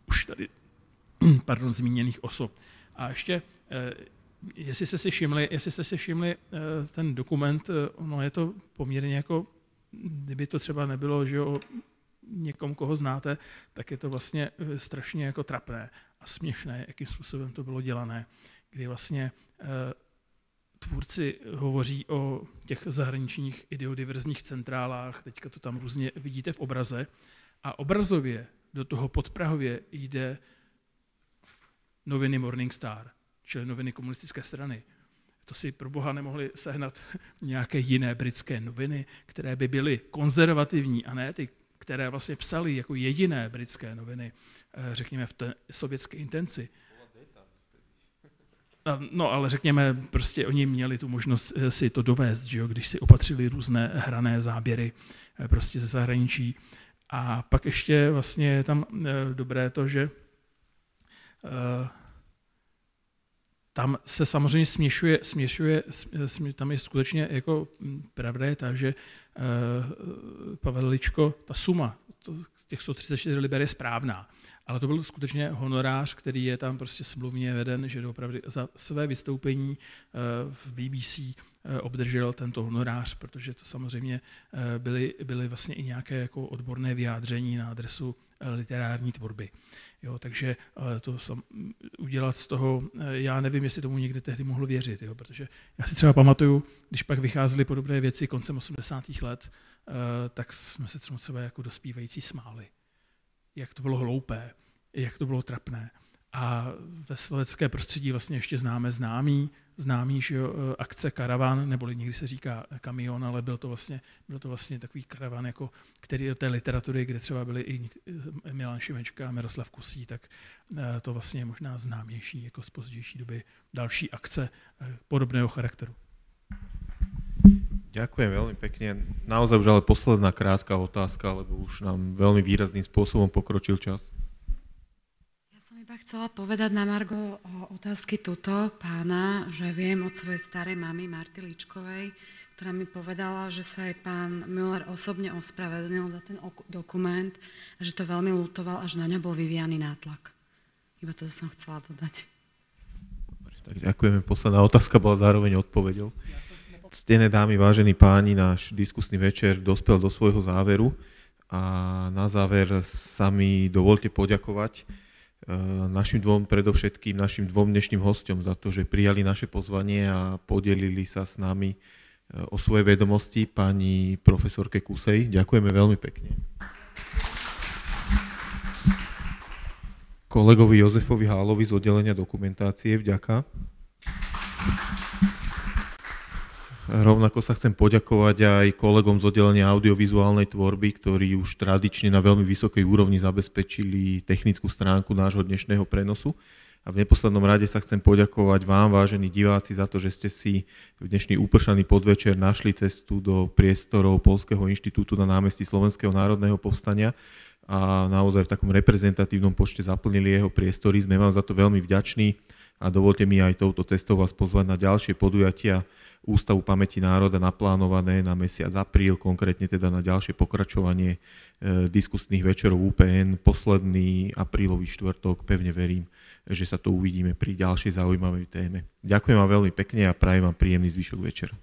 už tady pardon, zmíněných osob. A ještě, uh, jestli jste si všimli, jestli jste si všimli ten dokument, no je to poměrně jako, kdyby to třeba nebylo, že jo, někom, koho znáte, tak je to vlastně strašně jako trapné a směšné, jakým způsobem to bylo dělané, kdy vlastně eh, tvůrci hovoří o těch zahraničních ideodiverzních centrálách, teďka to tam různě vidíte v obraze, a obrazově do toho podprahově jde noviny Morning Star, čili noviny komunistické strany. To si pro boha nemohli sehnat nějaké jiné britské noviny, které by byly konzervativní a ne ty které vlastně psali jako jediné britské noviny, eh, řekněme v té sovětské intenci. No, ale řekněme, prostě oni měli tu možnost eh, si to dovést, že jo, když si opatřili různé hrané záběry eh, prostě ze zahraničí. A pak ještě vlastně je tam dobré to, že tam se samozřejmě směšuje, směšuje, tam je skutečně jako pravda je ta, že uh, Pavel Ličko, ta suma těch 134 liber je správná, ale to byl skutečně honorář, který je tam prostě smluvně veden, že opravdu za své vystoupení uh, v BBC uh, obdržel tento honorář, protože to samozřejmě byly, byly vlastně i nějaké jako odborné vyjádření na adresu literární tvorby. Jo, takže eh, to sam, udělat z toho, eh, já nevím, jestli tomu někdy tehdy mohl věřit, jo, protože já si třeba pamatuju, když pak vycházely podobné věci koncem 80. let, eh, tak jsme se třeba jako dospívající smáli. Jak to bylo hloupé, jak to bylo trapné. A ve slovecké prostředí vlastně ještě známe známý, známý že jo, e, akce karavan, nebo někdy se říká kamion, ale byl to vlastně, byl to vlastně takový karavan, jako, který je té literatury, kde třeba byli i e, Milan Šimečka a Miroslav Kusí, tak e, to vlastně je možná známější jako z pozdější doby další akce podobného charakteru. Ďakujem veľmi pekne. Naozaj už ale posledná krátka otázka, lebo už nám veľmi výrazným spôsobom pokročil čas chcela povedať na Margo otázky tuto pána, že viem od svojej starej mamy Marty Ličkovej, ktorá mi povedala, že sa aj pán Müller osobne ospravedlnil za ten dokument a že to veľmi lutoval a že na ňa bol vyvíjaný nátlak. Iba to som chcela dodať. Tak ďakujeme. Posledná otázka bola zároveň odpoveďou. Ctené dámy, vážení páni, náš diskusný večer dospel do svojho záveru a na záver sa mi dovolte poďakovať eh, našim dvom, predovšetkým našim dvom dnešným hostom za to, že prijali naše pozvanie a podelili sa s nami o svoje vedomosti pani profesorke Kusej. Ďakujeme veľmi pekne. Kolegovi Jozefovi Hálovi z oddelenia dokumentácie vďaka. Rovnako sa chcem poďakovať aj kolegom z oddelenia audiovizuálnej tvorby, ktorí už tradične na veľmi vysokej úrovni zabezpečili technickú stránku nášho dnešného prenosu. A v neposlednom rade sa chcem poďakovať vám, vážení diváci, za to, že ste si v dnešný upršaný podvečer našli cestu do priestorov Polského inštitútu na námestí Slovenského národného povstania a naozaj v takom reprezentatívnom počte zaplnili jeho priestory. Sme vám za to veľmi vďační a dovolte mi aj touto cestou vás pozvať na ďalšie podujatia Ústavu pamäti národa naplánované na mesiac apríl, konkrétne teda na ďalšie pokračovanie e, diskusných večerov UPN, posledný aprílový štvrtok, pevne verím, že sa to uvidíme pri ďalšej zaujímavej téme. Ďakujem vám veľmi pekne a prajem vám príjemný zvyšok večera.